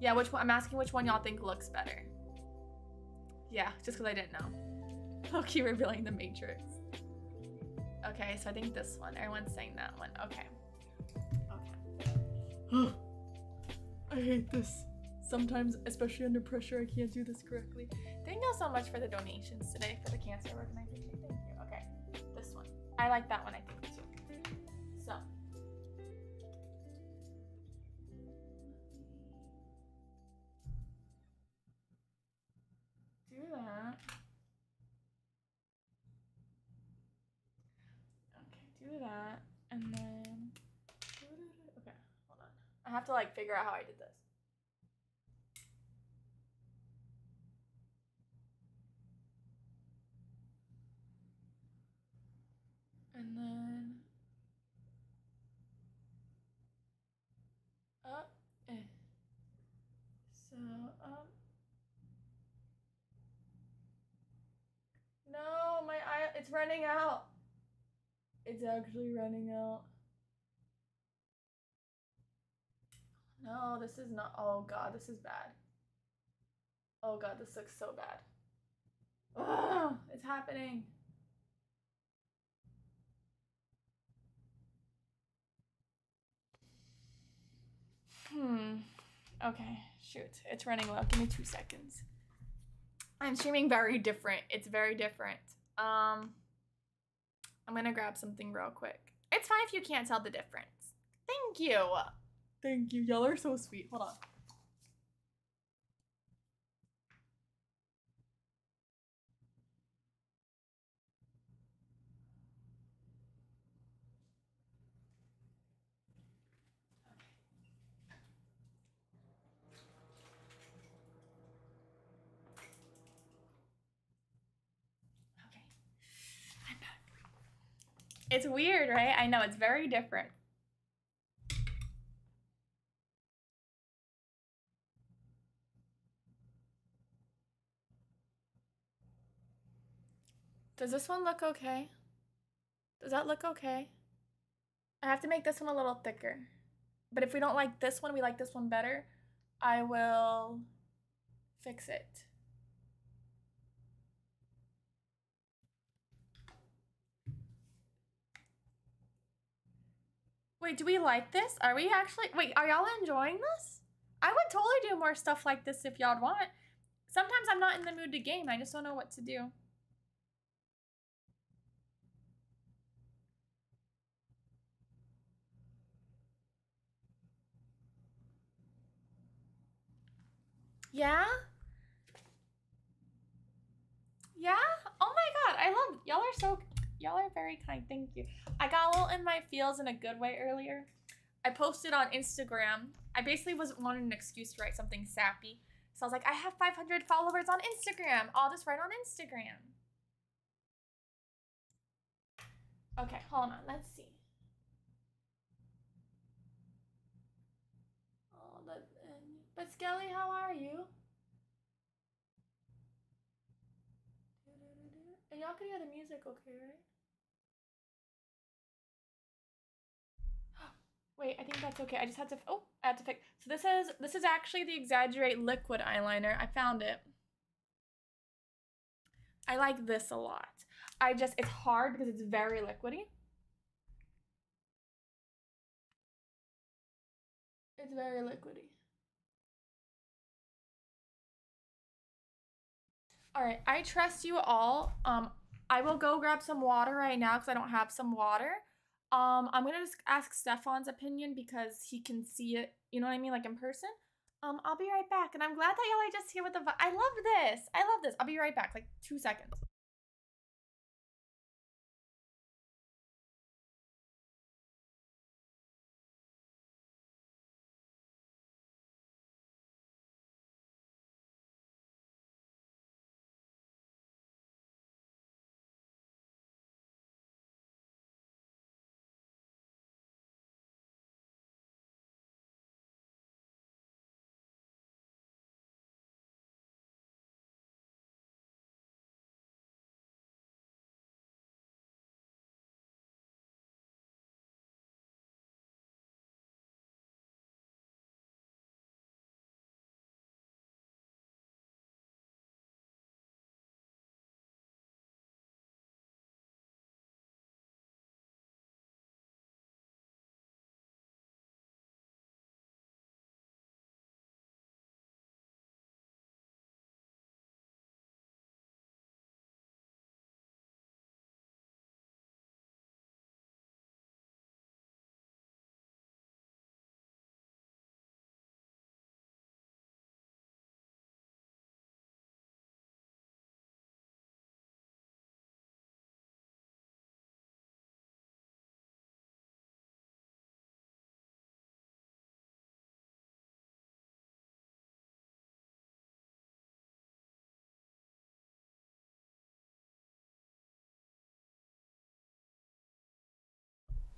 Speaker 2: Yeah, which one? I'm asking which one y'all think looks better. Yeah, just because I didn't know. Okay, revealing the Matrix. Okay, so I think this one. Everyone's saying that one. Okay. Okay. I hate this. Sometimes, especially under pressure, I can't do this correctly. Thank y'all so much for the donations today for the cancer organization. I like that one, I think, too. So. Do that. Okay, do that. And then. Okay, hold on. I have to like figure out how I did this. And then up, eh. So up. No, my eye, it's running out. It's actually running out. No, this is not. Oh god, this is bad. Oh god, this looks so bad. Ugh, it's happening. Hmm. Okay, shoot. It's running low. Give me two seconds. I'm streaming very different. It's very different. Um, I'm gonna grab something real quick. It's fine if you can't tell the difference. Thank you. Thank you. Y'all are so sweet. Hold on. It's weird, right? I know it's very different. Does this one look okay? Does that look okay? I have to make this one a little thicker. But if we don't like this one, we like this one better, I will fix it. Wait, do we like this? Are we actually wait, are y'all enjoying this? I would totally do more stuff like this if y'all want. Sometimes I'm not in the mood to game, I just don't know what to do. Yeah? Yeah? Oh my god, I love y'all are so y'all are very kind. Thank you. I got a little in my feels in a good way earlier. I posted on Instagram. I basically was wanting an excuse to write something sappy. So I was like, I have 500 followers on Instagram. I'll just write on Instagram. Okay, hold on. Let's see. Oh, that, but Skelly, how are you? And y'all can hear the music okay, right? Wait, I think that's okay. I just had to. Oh, I had to fix. So this is this is actually the exaggerate liquid eyeliner. I found it. I like this a lot. I just it's hard because it's very liquidy. It's very liquidy. All right, I trust you all. Um, I will go grab some water right now because I don't have some water. Um, I'm gonna just ask Stefan's opinion because he can see it. You know what I mean, like in person. Um, I'll be right back, and I'm glad that y'all are just here with the. I love this. I love this. I'll be right back, like two seconds.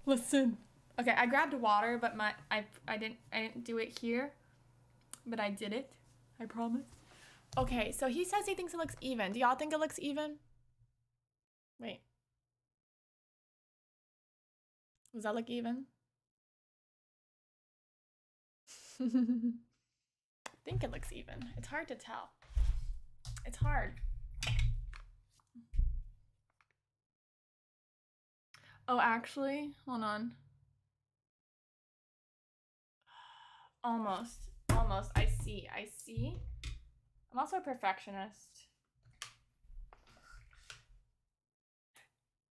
Speaker 2: Listen. Okay, I grabbed water, but my I I didn't I didn't do it here. But I did it. I promise. Okay, so he says he thinks it looks even. Do y'all think it looks even? Wait. Does that look even? I think it looks even. It's hard to tell. It's hard. Oh, actually, hold on. Almost. Almost. I see. I see. I'm also a perfectionist.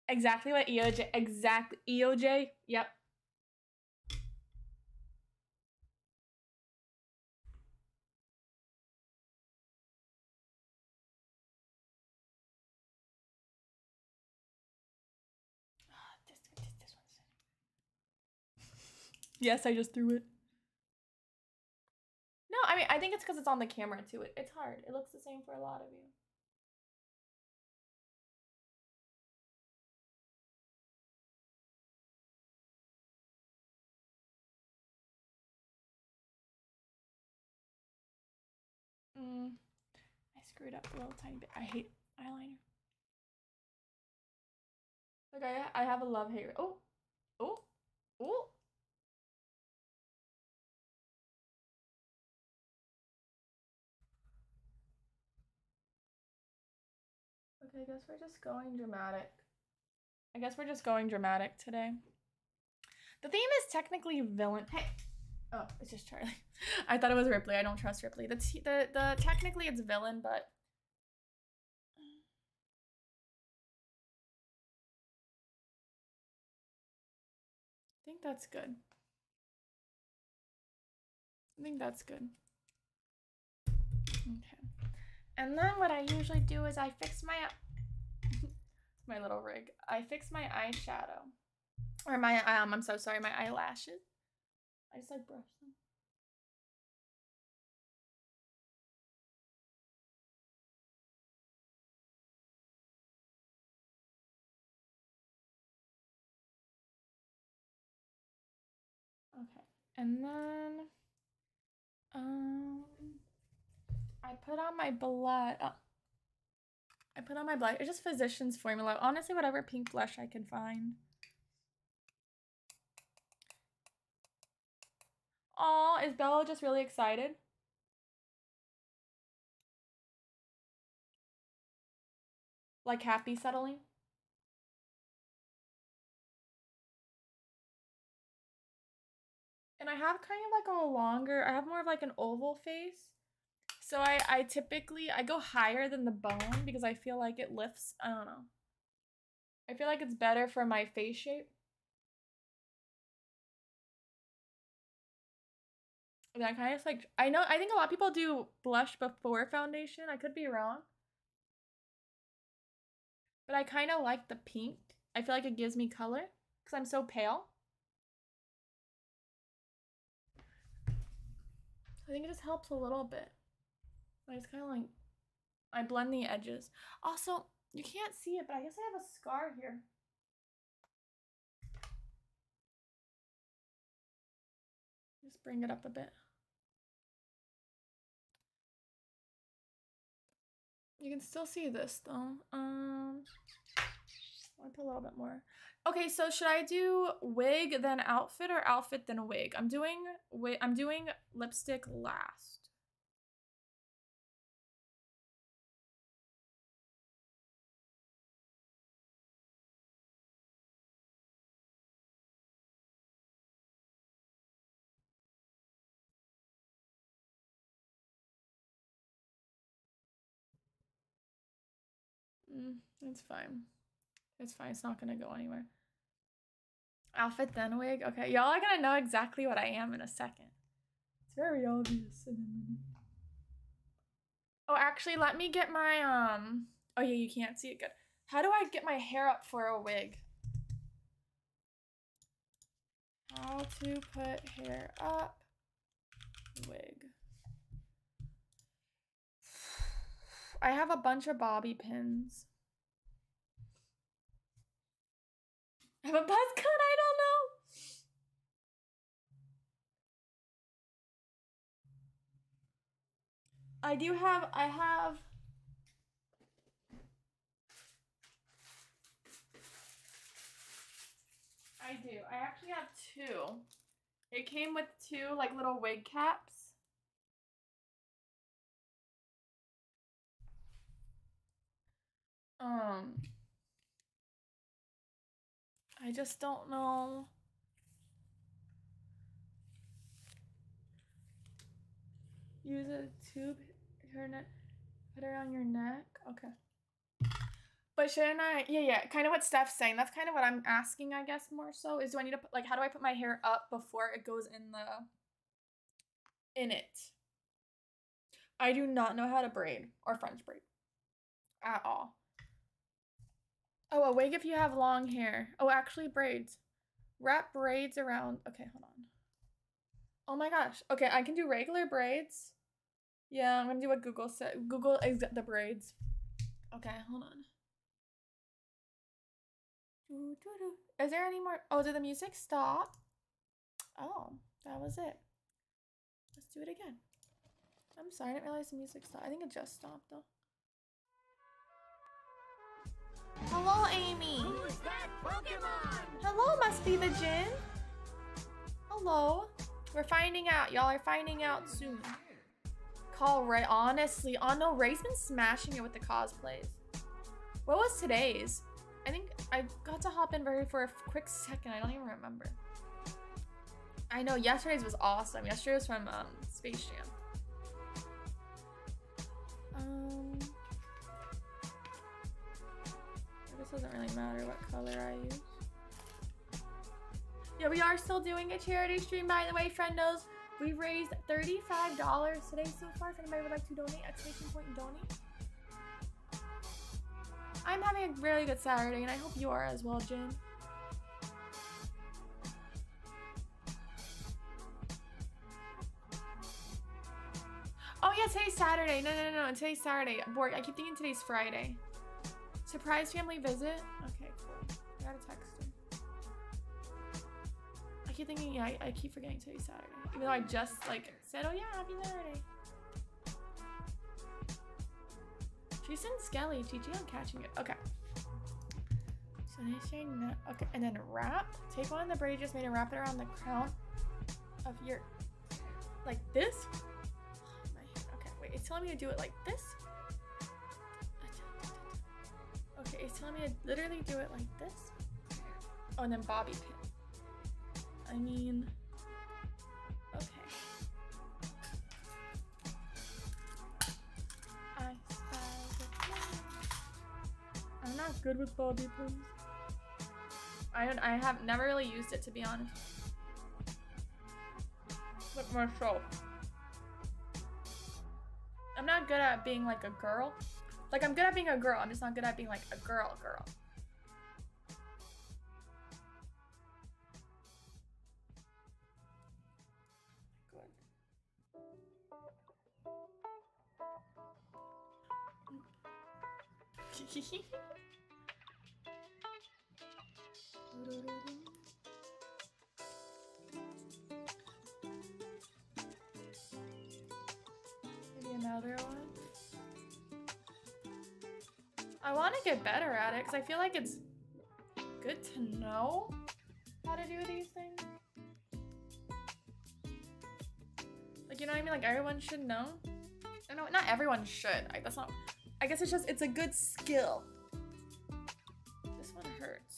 Speaker 2: Exactly what EOJ. Exact EOJ. Yep. Yes, I just threw it. No, I mean, I think it's because it's on the camera too. It, it's hard. It looks the same for a lot of you. Mm, I screwed up a little tiny bit. I hate eyeliner. Like I, I have a love hate. Oh, oh, oh. I guess we're just going dramatic. I guess we're just going dramatic today. The theme is technically villain. Hey, oh, it's just Charlie. I thought it was Ripley. I don't trust Ripley. The t- the the technically it's villain, but I think that's good. I think that's good. Okay. And then what I usually do is I fix my my little rig. I fix my eyeshadow. Or my um I'm so sorry, my eyelashes. I just like brush them. Okay. And then um I put on my blood. Oh. I put on my blush. It's just Physicians Formula. Honestly, whatever pink blush I can find. Aw, is Bella just really excited? Like happy settling? And I have kind of like a longer, I have more of like an oval face. So I, I typically, I go higher than the bone because I feel like it lifts, I don't know. I feel like it's better for my face shape. I kind of like, I know, I think a lot of people do blush before foundation. I could be wrong. But I kind of like the pink. I feel like it gives me color because I'm so pale. I think it just helps a little bit. I just kind of like, I blend the edges. Also, you can't see it, but I guess I have a scar here. Just bring it up a bit. You can still see this though. Um, I put a little bit more. Okay, so should I do wig then outfit or outfit then a wig? I'm doing wig. I'm doing lipstick last. It's fine. It's fine. It's not gonna go anywhere. Outfit then wig. Okay, y'all are gonna know exactly what I am in a second. It's very obvious in a minute. Oh, actually, let me get my um. Oh yeah, you can't see it good. How do I get my hair up for a wig? How to put hair up wig. I have a bunch of bobby pins. I have a buzz cut? I don't know. I do have, I have. I do. I actually have two. It came with two like little wig caps. Um I just don't know. Use a tube, her neck, put it around your neck. Okay. But shouldn't I? Yeah, yeah. Kind of what Steph's saying. That's kind of what I'm asking, I guess, more so. Is do I need to put, like, how do I put my hair up before it goes in the, in it? I do not know how to braid or French braid at all. Oh, a wig if you have long hair. Oh, actually, braids. Wrap braids around. Okay, hold on. Oh my gosh. Okay, I can do regular braids. Yeah, I'm gonna do what Google said. Google is the braids. Okay, hold on. Is there any more? Oh, did the music stop? Oh, that was it. Let's do it again. I'm sorry, I didn't realize the music stopped. I think it just stopped though. Hello, Amy.
Speaker 4: Who's that Pokemon?
Speaker 2: Hello, must be the Jin. Hello. We're finding out. Y'all are finding out soon. Call Ray. Honestly, oh no, Ray's been smashing it with the cosplays. What was today's? I think I got to hop in very for a quick second. I don't even remember. I know yesterday's was awesome. Yesterday was from um, Space Jam. Um, guess doesn't really matter what color I use. Yeah, we are still doing a charity stream, by the way, friendos. We raised $35 today so far. If anybody would like to donate, exclamation point donate. I'm having a really good Saturday, and I hope you are as well, Jin. Oh yeah, today's Saturday. No, no, no, no. Today's Saturday. Borg, I keep thinking today's Friday. Surprise family visit? Okay, cool. I gotta text him. I keep thinking, yeah, I, I keep forgetting today's Saturday. Even though I just, like, said, oh yeah, happy Saturday. Jason Skelly, GG on catching it. Okay. So they. Okay, and then wrap. Take one of the braid just made and wrap it around the crown of your, like this. Oh, Hair. Okay, wait. It's telling me to do it like this. It's telling me to literally do it like this. Oh, and then bobby pin. I mean, okay. I. I'm not good with bobby pins. I don't. I have never really used it to be honest. But myself. I'm not good at being like a girl. Like I'm good at being a girl. I'm just not good at being like a girl girl. Good. Maybe another one. I want to get better at it because I feel like it's good to know how to do these things. Like, you know what I mean? Like, everyone should know. I know, not everyone should. I, that's not. I guess it's just, it's a good skill. This one hurts.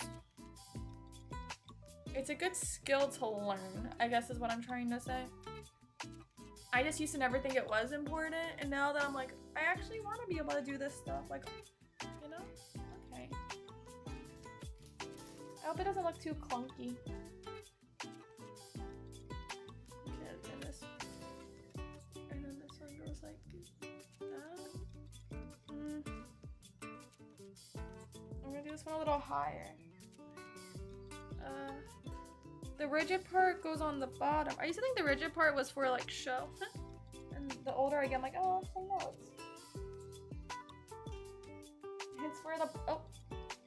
Speaker 2: It's a good skill to learn, I guess is what I'm trying to say. I just used to never think it was important, and now that I'm like, I actually want to be able to do this stuff. Like, hope it doesn't look too clunky. Okay, and this. And then this one goes like that. Mm. I'm gonna do this one a little higher. Uh, the rigid part goes on the bottom. I used to think the rigid part was for like show. and the older I get, I'm like, oh, actually no, it's it's for the oh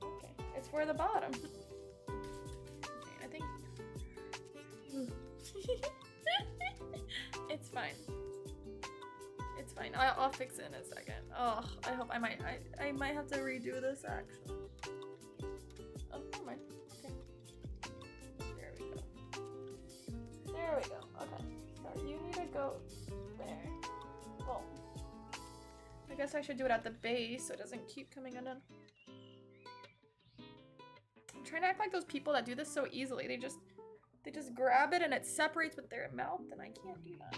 Speaker 2: okay. It's for the bottom. it's fine. It's fine. I'll, I'll fix it in a second. Oh, I hope I might. I, I might have to redo this actually. Oh, never mind. Okay. There we go. There we go. Okay. So you need to go there. Well, I guess I should do it at the base so it doesn't keep coming undone. I'm trying to act like those people that do this so easily. They just they just grab it and it separates with their mouth and I can't do that.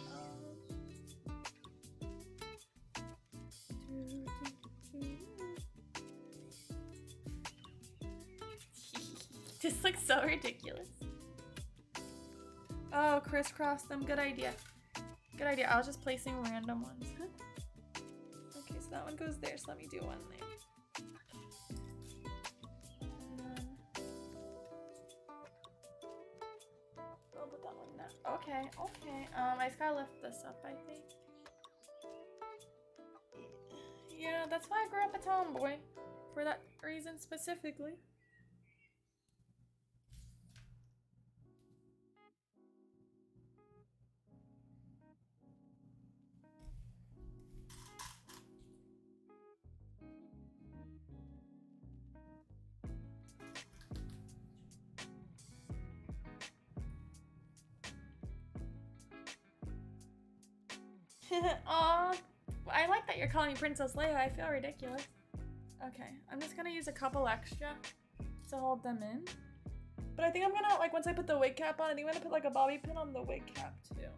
Speaker 2: this looks so ridiculous. Oh, crisscross them. Good idea. Good idea. I was just placing random ones. okay, so that one goes there. So let me do one there. Um, I just gotta lift this up, I think. Yeah, that's why I grew up a tomboy. For that reason specifically. Princess Leia. I feel ridiculous. Okay, I'm just gonna use a couple extra to hold them in. But I think I'm gonna, like, once I put the wig cap on, I think I'm gonna put, like, a bobby pin on the wig cap, too.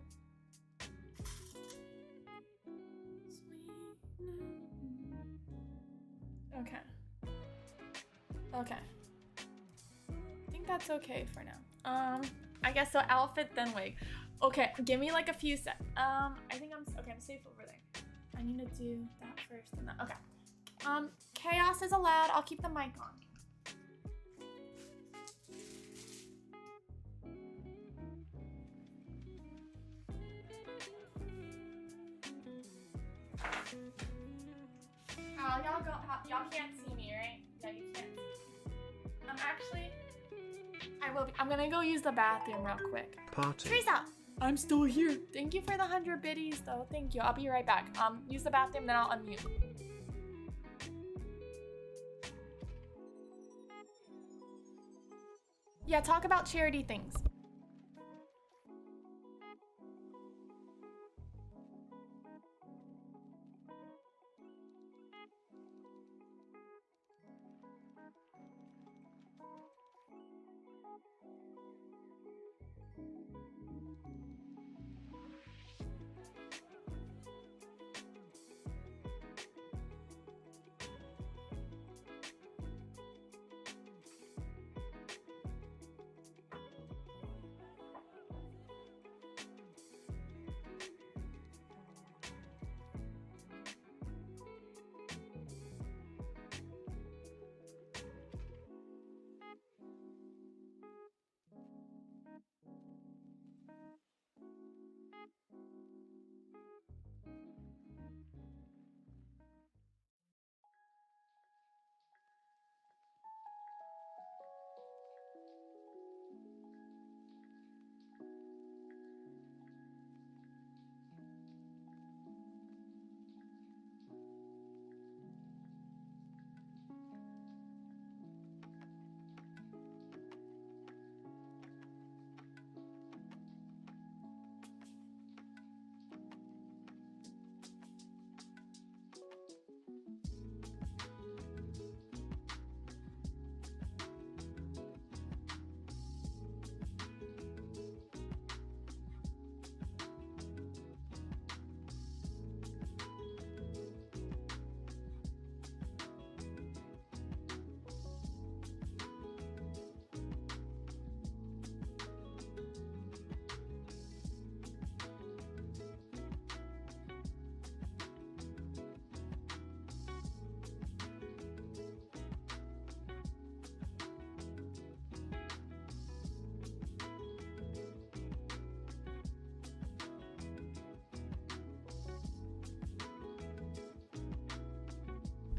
Speaker 2: Okay. Okay. I think that's okay for now. Um, I guess so outfit then wig. Okay, give me like a few sec. Um, I think I'm okay. I'm safe over there. I need to do that first and that. Okay. Um, chaos is allowed. I'll keep the mic on. Oh, y'all go. Y'all can't see me, right? Yeah, you can't. Um, actually, I will. Be, I'm gonna go use the bathroom real quick.
Speaker 1: Party.
Speaker 2: Teresa, I'm still here. Thank you for the hundred biddies, though. Thank you. I'll be right back. Um, use the bathroom, then I'll unmute. Yeah, talk about charity things.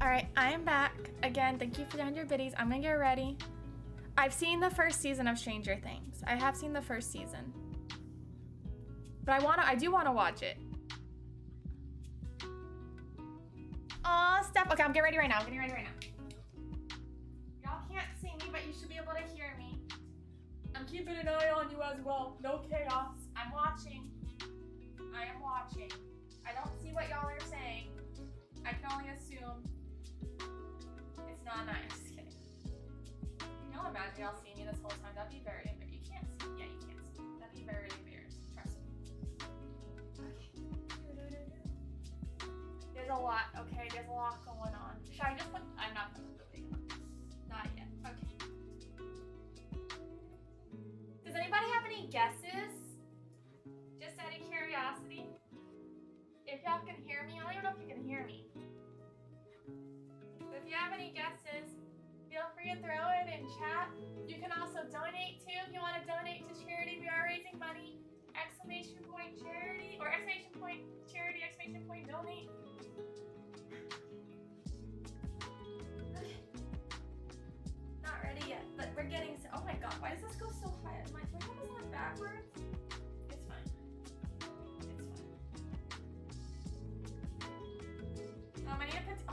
Speaker 2: All right, I am back again. Thank you for the 100 biddies. I'm gonna get ready. I've seen the first season of Stranger Things. I have seen the first season. But I wanna, I do wanna watch it. Aw, Steph. Okay, I'm getting ready right now. I'm getting ready right now.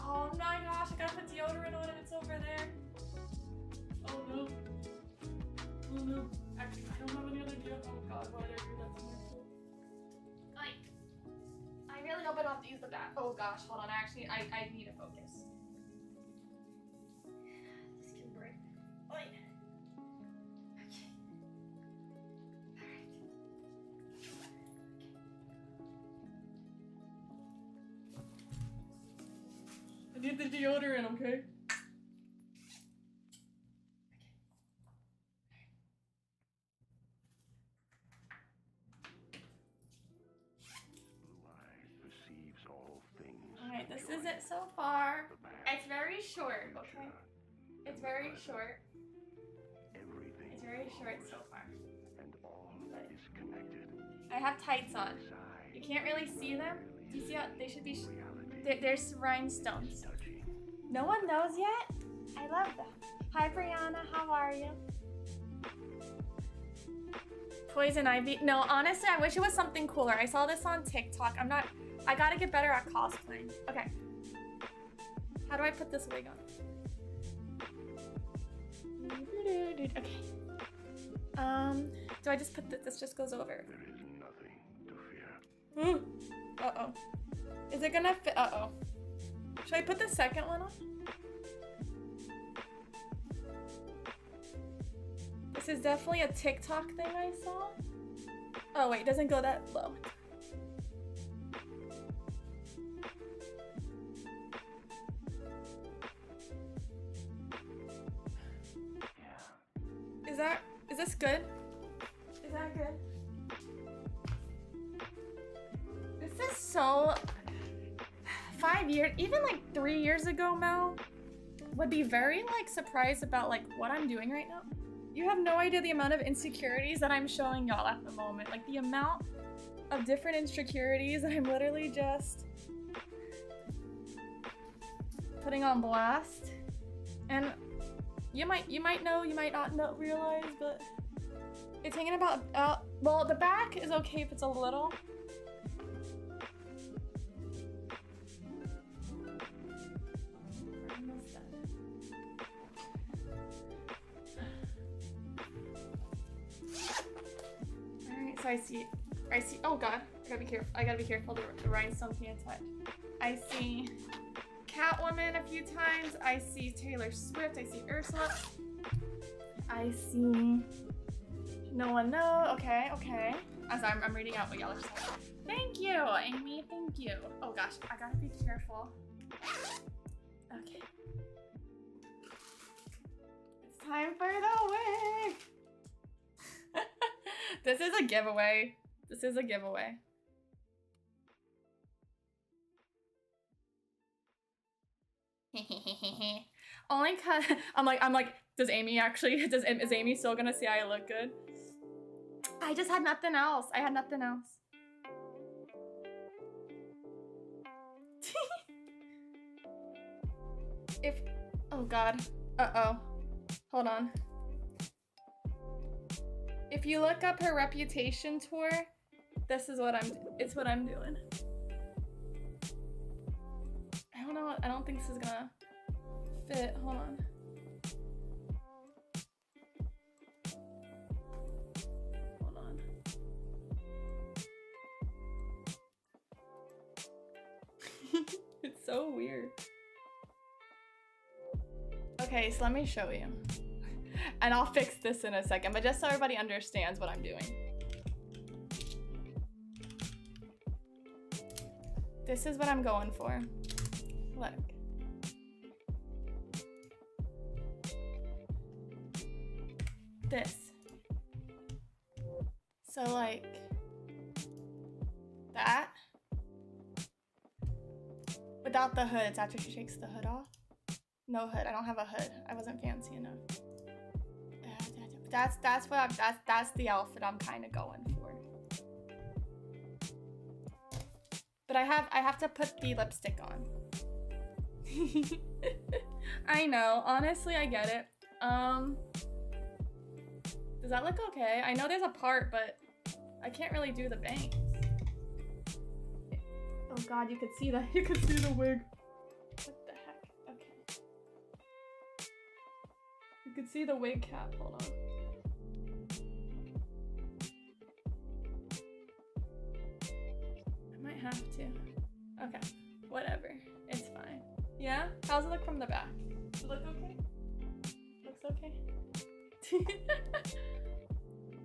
Speaker 2: Oh my gosh, I gotta put deodorant on and it's over there.
Speaker 3: Oh no. Oh no. Actually, I don't have any other deal. Oh god, why did I do that?
Speaker 2: Like, I really hope I don't have to use the back. Oh gosh, hold on. Actually, I, I need
Speaker 3: deodorant, okay?
Speaker 5: Blue eyes perceives all things.
Speaker 2: Alright, this is it so far. It's very short, okay? It's very short.
Speaker 5: Everything
Speaker 2: It's very short so far.
Speaker 5: And all is connected.
Speaker 2: I have tights on. You can't really see them. Do you see how they should be? Sh-
Speaker 5: reality
Speaker 2: there- there's rhinestones.
Speaker 5: Touching.
Speaker 2: No one knows yet? I love them. Hi, Brianna. How are you? Poison Ivy. No, honestly, I wish it was something cooler. I saw this on TikTok. I'm not. I gotta get better at cosplaying. Okay. How do I put this wig on? Okay. Um. Do I just put this? This just goes over.
Speaker 5: There is nothing to fear.
Speaker 2: Uh oh. Is it gonna fit? Uh oh. Should I put the second one on? This is definitely a TikTok thing I saw. Oh wait, it doesn't go that low. Is that is this good? Is that good? This is so five years even like three years ago, Mel would be very like surprised about like what I'm doing right now. You have no idea the amount of insecurities that I'm showing y'all at the moment. Like the amount of different insecurities that I'm literally just putting on blast. And you might you might know, you might not know realize, but it's hanging about uh, well the back is okay if it's a little. I see I see oh god, I gotta be careful I gotta be careful the, the rhinestones can't touch. I see Catwoman a few times. I see Taylor Swift. I see Ursula. I see. No one know. Okay, okay. As I'm, I'm reading out what y'all are saying. Thank you, Amy. Thank you. Oh gosh, I gotta be careful. Okay. It's time for the wig. This is a giveaway. This is a giveaway. Only cause I'm like I'm like, does Amy actually does is Amy still gonna say I look good? I just had nothing else. I had nothing else. if oh god. Uh oh. Hold on. If you look up her reputation tour, This is what I'm. It's what I'm doing. I don't know. I don't think this is gonna fit. Hold on. Hold on. it's so weird. Okay, so let me show you. And I'll fix this in a second, but just so everybody understands what I'm doing. This is what I'm going for. Look. This. So like that. Without the hood, it's after she takes the hood off. No hood. I don't have a hood. I wasn't fancy enough. That's that's what I'm, that's that's the outfit I'm kind of going for. But I have I have to put the lipstick on. I know. Honestly, I get it. Um Does that look okay? I know there's a part, but I can't really do the bangs. Oh god, you could see that. You could see the wig. You could see the wig cap. Hold on. I might have to. Okay. Whatever. It's fine. Yeah? How's it look from the back? It look okay? Looks okay?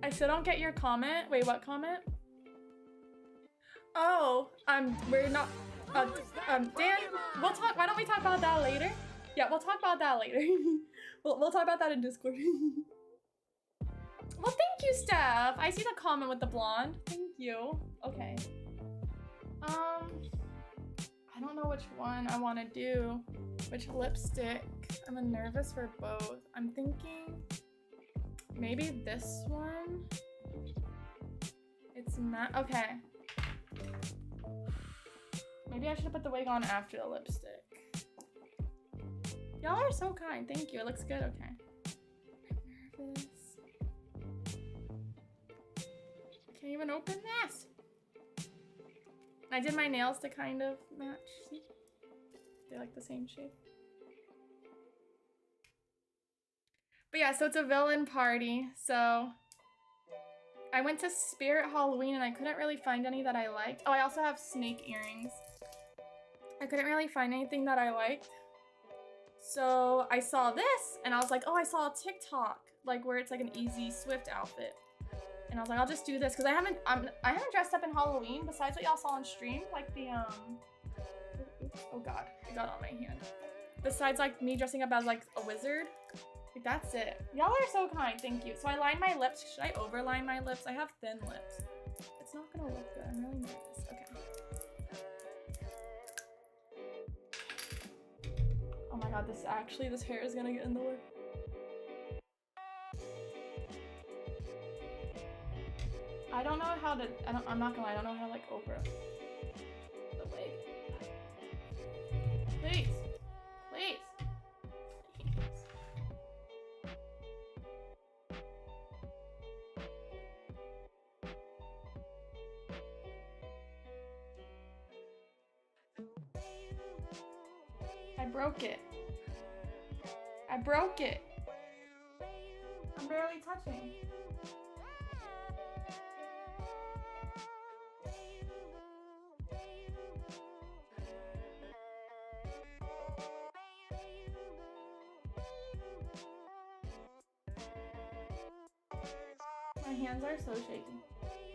Speaker 2: I still don't get your comment. Wait, what comment? Oh, um, we're not. Uh, um, Dan, we'll talk. Why don't we talk about that later? Yeah, we'll talk about that later. we'll, we'll talk about that in Discord. well, thank you, Steph. I see the comment with the blonde. Thank you. Okay. Um, I don't know which one I want to do. Which lipstick? I'm nervous for both. I'm thinking maybe this one. It's matte. Okay. Maybe I should have put the wig on after the lipstick. Y'all are so kind. Thank you. It looks good. Okay. I'm nervous. Can't even open this. I did my nails to kind of match. See? They're like the same shape. But yeah, so it's a villain party. So I went to Spirit Halloween and I couldn't really find any that I liked. Oh, I also have snake earrings. I couldn't really find anything that I liked. So I saw this and I was like, oh, I saw a TikTok like where it's like an easy Swift outfit. And I was like, I'll just do this because I haven't um I haven't dressed up in Halloween besides what y'all saw on stream, like the um oh god, it got on my hand. Besides like me dressing up as like a wizard. Like, that's it. Y'all are so kind, thank you. So I lined my lips. Should I overline my lips? I have thin lips. It's not gonna look good. I'm really nervous. My god, this actually, this hair is gonna get in the way. I don't know how to, I don't, I'm not gonna lie, I don't know how to like over the wig. Please. Please. I broke it. I broke it. I'm barely touching. My hands are so shaky.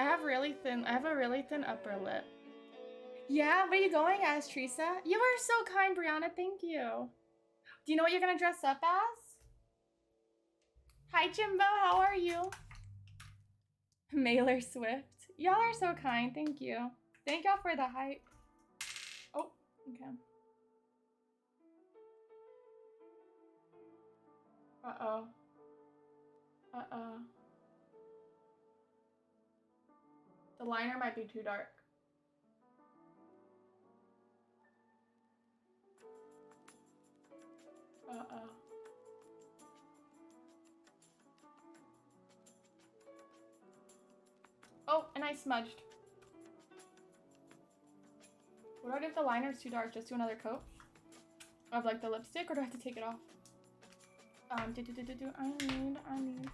Speaker 2: I have really thin, I have a really thin upper lip. Yeah, where are you going as, Teresa? You are so kind, Brianna, thank you. Do you know what you're gonna dress up as? Hi, Jimbo, how are you? Mailer Swift. Y'all are so kind, thank you. Thank y'all for the hype. Oh, okay. Uh-oh. Uh-oh. The liner might be too dark. Uh-oh. Oh, and I smudged. What do I do if the liner's too dark? Just do another coat of like the lipstick, or do I have to take it off? Um, do do do do do. I need, I need.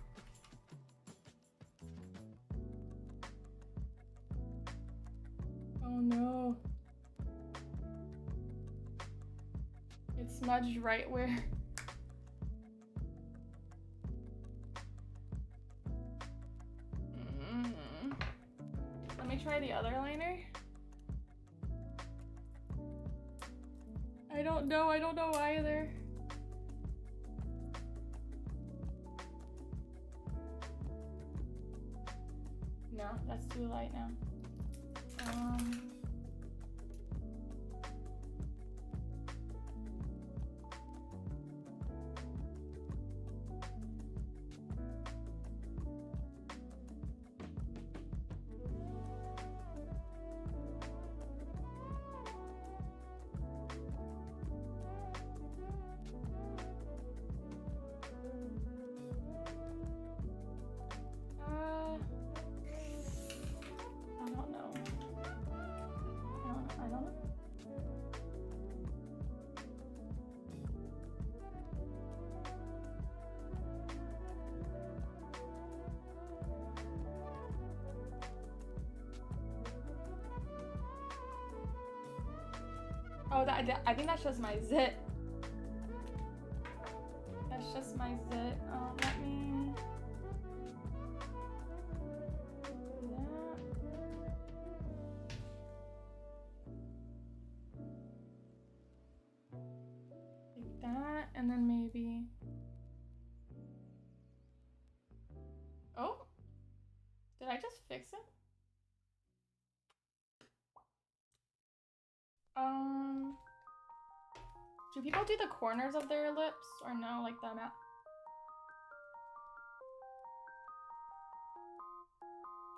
Speaker 2: Oh no. It's smudged right where. Mm. Let me try the other liner. I don't know, I don't know either. No, that's too light now. Oh, that, that- I think that's just my zit. Do the corners of their lips or no, like the amount?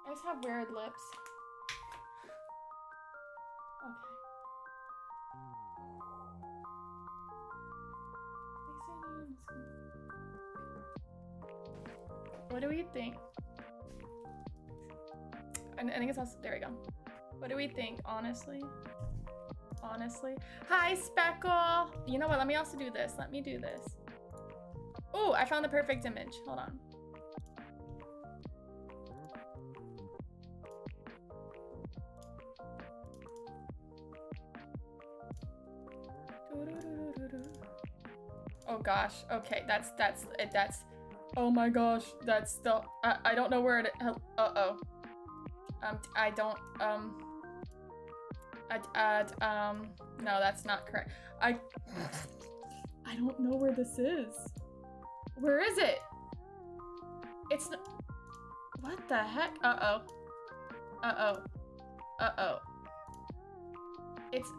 Speaker 2: I just have weird lips. Okay. What do we think? I I think it's also, there we go. What do we think, honestly? Honestly? Hi, Speckle! You know what, let me also do this. Let me do this. Oh, I found the perfect image. Hold on. Oh gosh. Okay, that's that's it. That's. Oh my gosh. That's the. I, I don't know where it. Uh oh. Um. I don't. Um. I. Uh, um. No, that's not correct. I. I don't know where this is. Where is it? It's. n- What the heck? Uh oh. Uh oh. Uh oh. It's.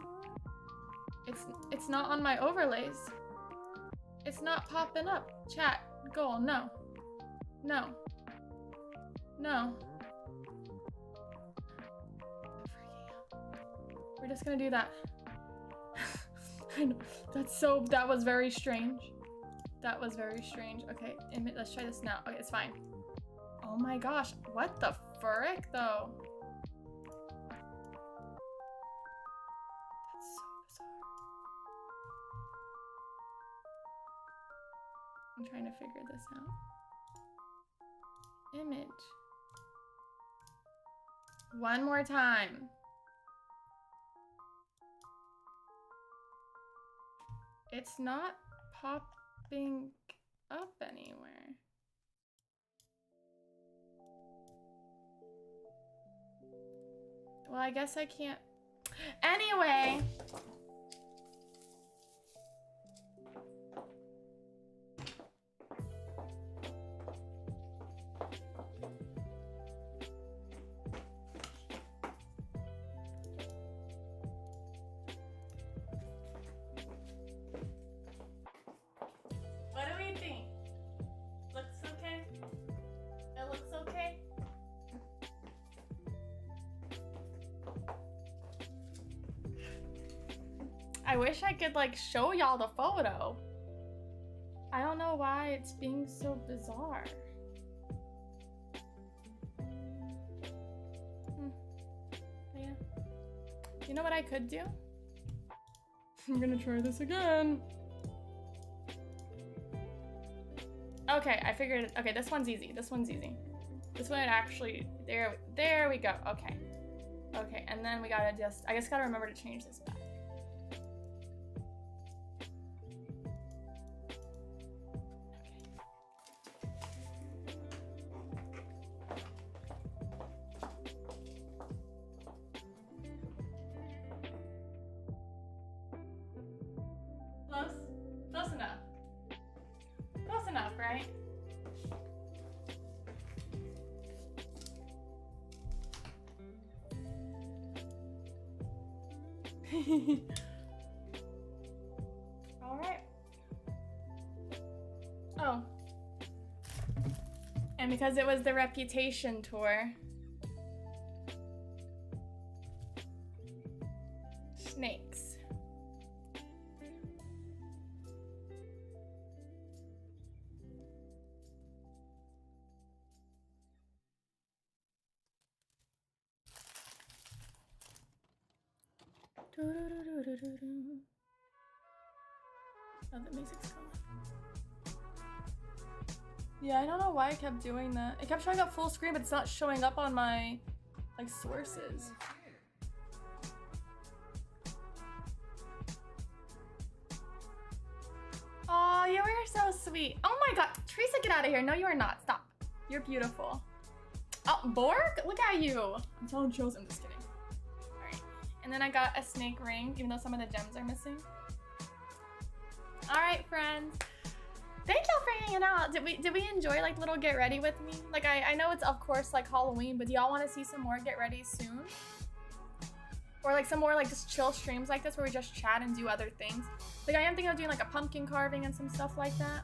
Speaker 2: It's. It's not on my overlays. It's not popping up. Chat. Goal. No. No. No. We're just gonna do that. I know. That's so. That was very strange. That was very strange. Okay, let's try this now. Okay, it's fine. Oh my gosh. What the frick, though? That's so bizarre. I'm trying to figure this out. Image. One more time. It's not popping up anywhere. Well, I guess I can't. Anyway. Wish I could like show y'all the photo. I don't know why it's being so bizarre. Hmm. Yeah. You know what I could do? I'm gonna try this again. Okay, I figured. Okay, this one's easy. This one's easy. This one actually, there, there we go. Okay. Okay, and then we gotta just, I just gotta remember to change this back. All right. Oh. And because it was the Reputation tour. Kept doing that. It kept showing up full screen, but it's not showing up on my like sources. Oh, you are so sweet. Oh my god. Teresa, get out of here. No, you are not. Stop. You're beautiful. Oh, Borg? Look at you. I'm telling Chills. I'm just kidding. Alright. And then I got a snake ring, even though some of the gems are missing. Alright, friends. Thank y'all for hanging out. Did we did we enjoy like little get ready with me? Like I, I know it's of course like Halloween, but do y'all want to see some more get ready soon? Or like some more like just chill streams like this where we just chat and do other things. Like I am thinking of doing like a pumpkin carving and some stuff like that.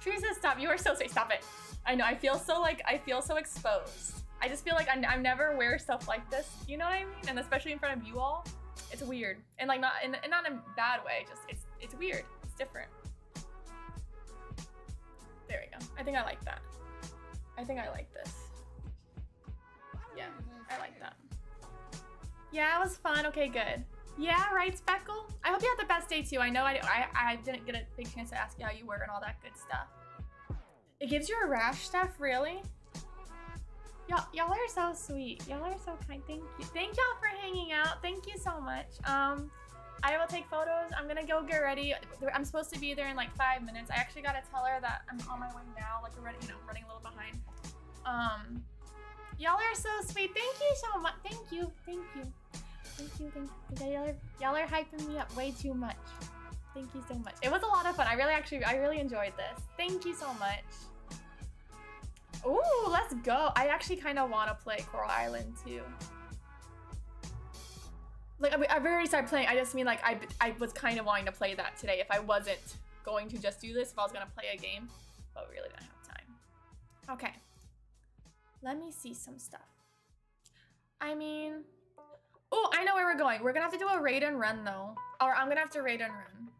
Speaker 2: Teresa, stop. You are so sweet. Stop it. I know. I feel so like I feel so exposed. I just feel like I, I never wear stuff like this. You know what I mean? And especially in front of you all, it's weird. And like not in, not in a bad way. Just it's it's weird. It's different. There we go. I think I like that. I think I like this. Yeah, I like that. Yeah, it was fun. Okay, good. Yeah, right, Speckle? I hope you had the best day too. I know I, I, I didn't get a big chance to ask you how you were and all that good stuff. It gives you a rash stuff, really? Y'all, y'all are so sweet. Y'all are so kind. Thank you. Thank y'all for hanging out. Thank you so much. Um, I will take photos. I'm gonna go get ready. I'm supposed to be there in like five minutes. I actually gotta tell her that I'm on my way now. Like we're running, you know, running a little behind. Um, y'all are so sweet. Thank you so much. Thank you. Thank you. Thank you. Thank you. Y'all are, y'all are hyping me up way too much. Thank you so much. It was a lot of fun. I really actually, I really enjoyed this. Thank you so much. Ooh, let's go. I actually kind of want to play Coral Island too. Like, I- I've already started playing. I just mean like I, I was kind of wanting to play that today if I wasn't going to just do this, if I was going to play a game. But we really don't have time. Okay. Let me see some stuff. I mean... Oh, I know where we're going. We're going to have to do a raid and run though. Or I'm going to have to raid and run.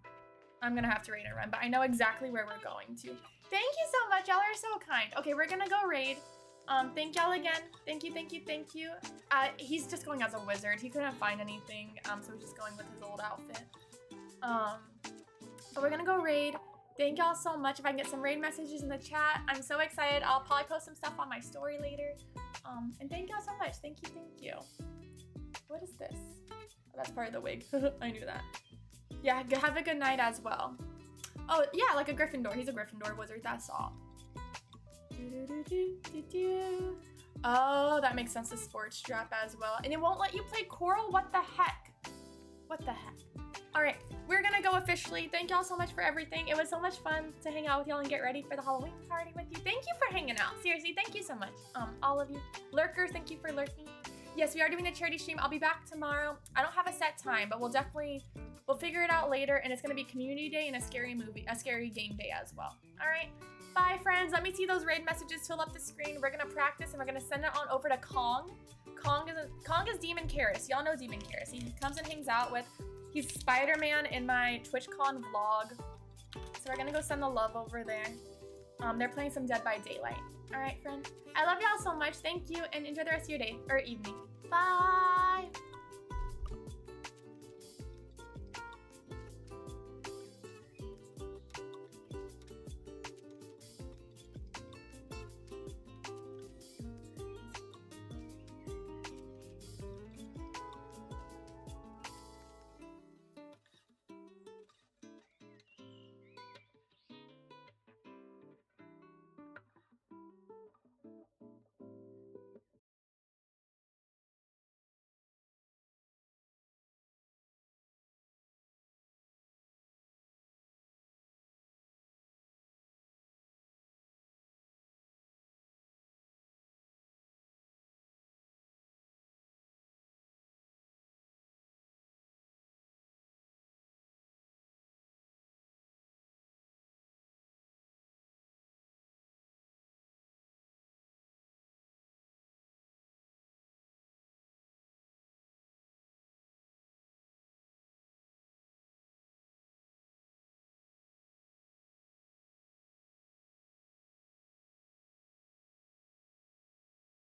Speaker 2: I'm going to have to raid and run, but I know exactly where we're going to. Thank you so much. Y'all are so kind. Okay, we're gonna go raid. Um, thank y'all again. Thank you, thank you, thank you. Uh, he's just going as a wizard. He couldn't find anything, um, so he's just going with his old outfit. Um, but we're gonna go raid. Thank y'all so much. If I can get some raid messages in the chat, I'm so excited. I'll probably post some stuff on my story later. Um, and thank y'all so much. Thank you, thank you. What is this? Oh, that's part of the wig. I knew that. Yeah, have a good night as well. Oh, yeah, like a Gryffindor. He's a Gryffindor wizard, that's all. Oh, that makes sense. The sports drop as well. And it won't let you play Coral? What the heck? What the heck? All right, we're gonna go officially. Thank y'all so much for everything. It was so much fun to hang out with y'all and get ready for the Halloween party with you. Thank you for hanging out. Seriously, thank you so much. Um, all of you. Lurkers, thank you for lurking. Yes, we are doing the charity stream. I'll be back tomorrow. I don't have a set time, but we'll definitely we'll figure it out later. And it's gonna be community day and a scary movie, a scary game day as well. All right. Bye, friends. Let me see those raid messages fill up the screen. We're gonna practice and we're gonna send it on over to Kong. Kong is a, Kong is Demon Karis. Y'all know Demon Karis. He comes and hangs out with He's Spider-Man in my TwitchCon vlog. So we're gonna go send the love over there. Um, they're playing some Dead by Daylight. All right, friend. I love y'all so much. Thank you, and enjoy the rest of your day or evening. Bye.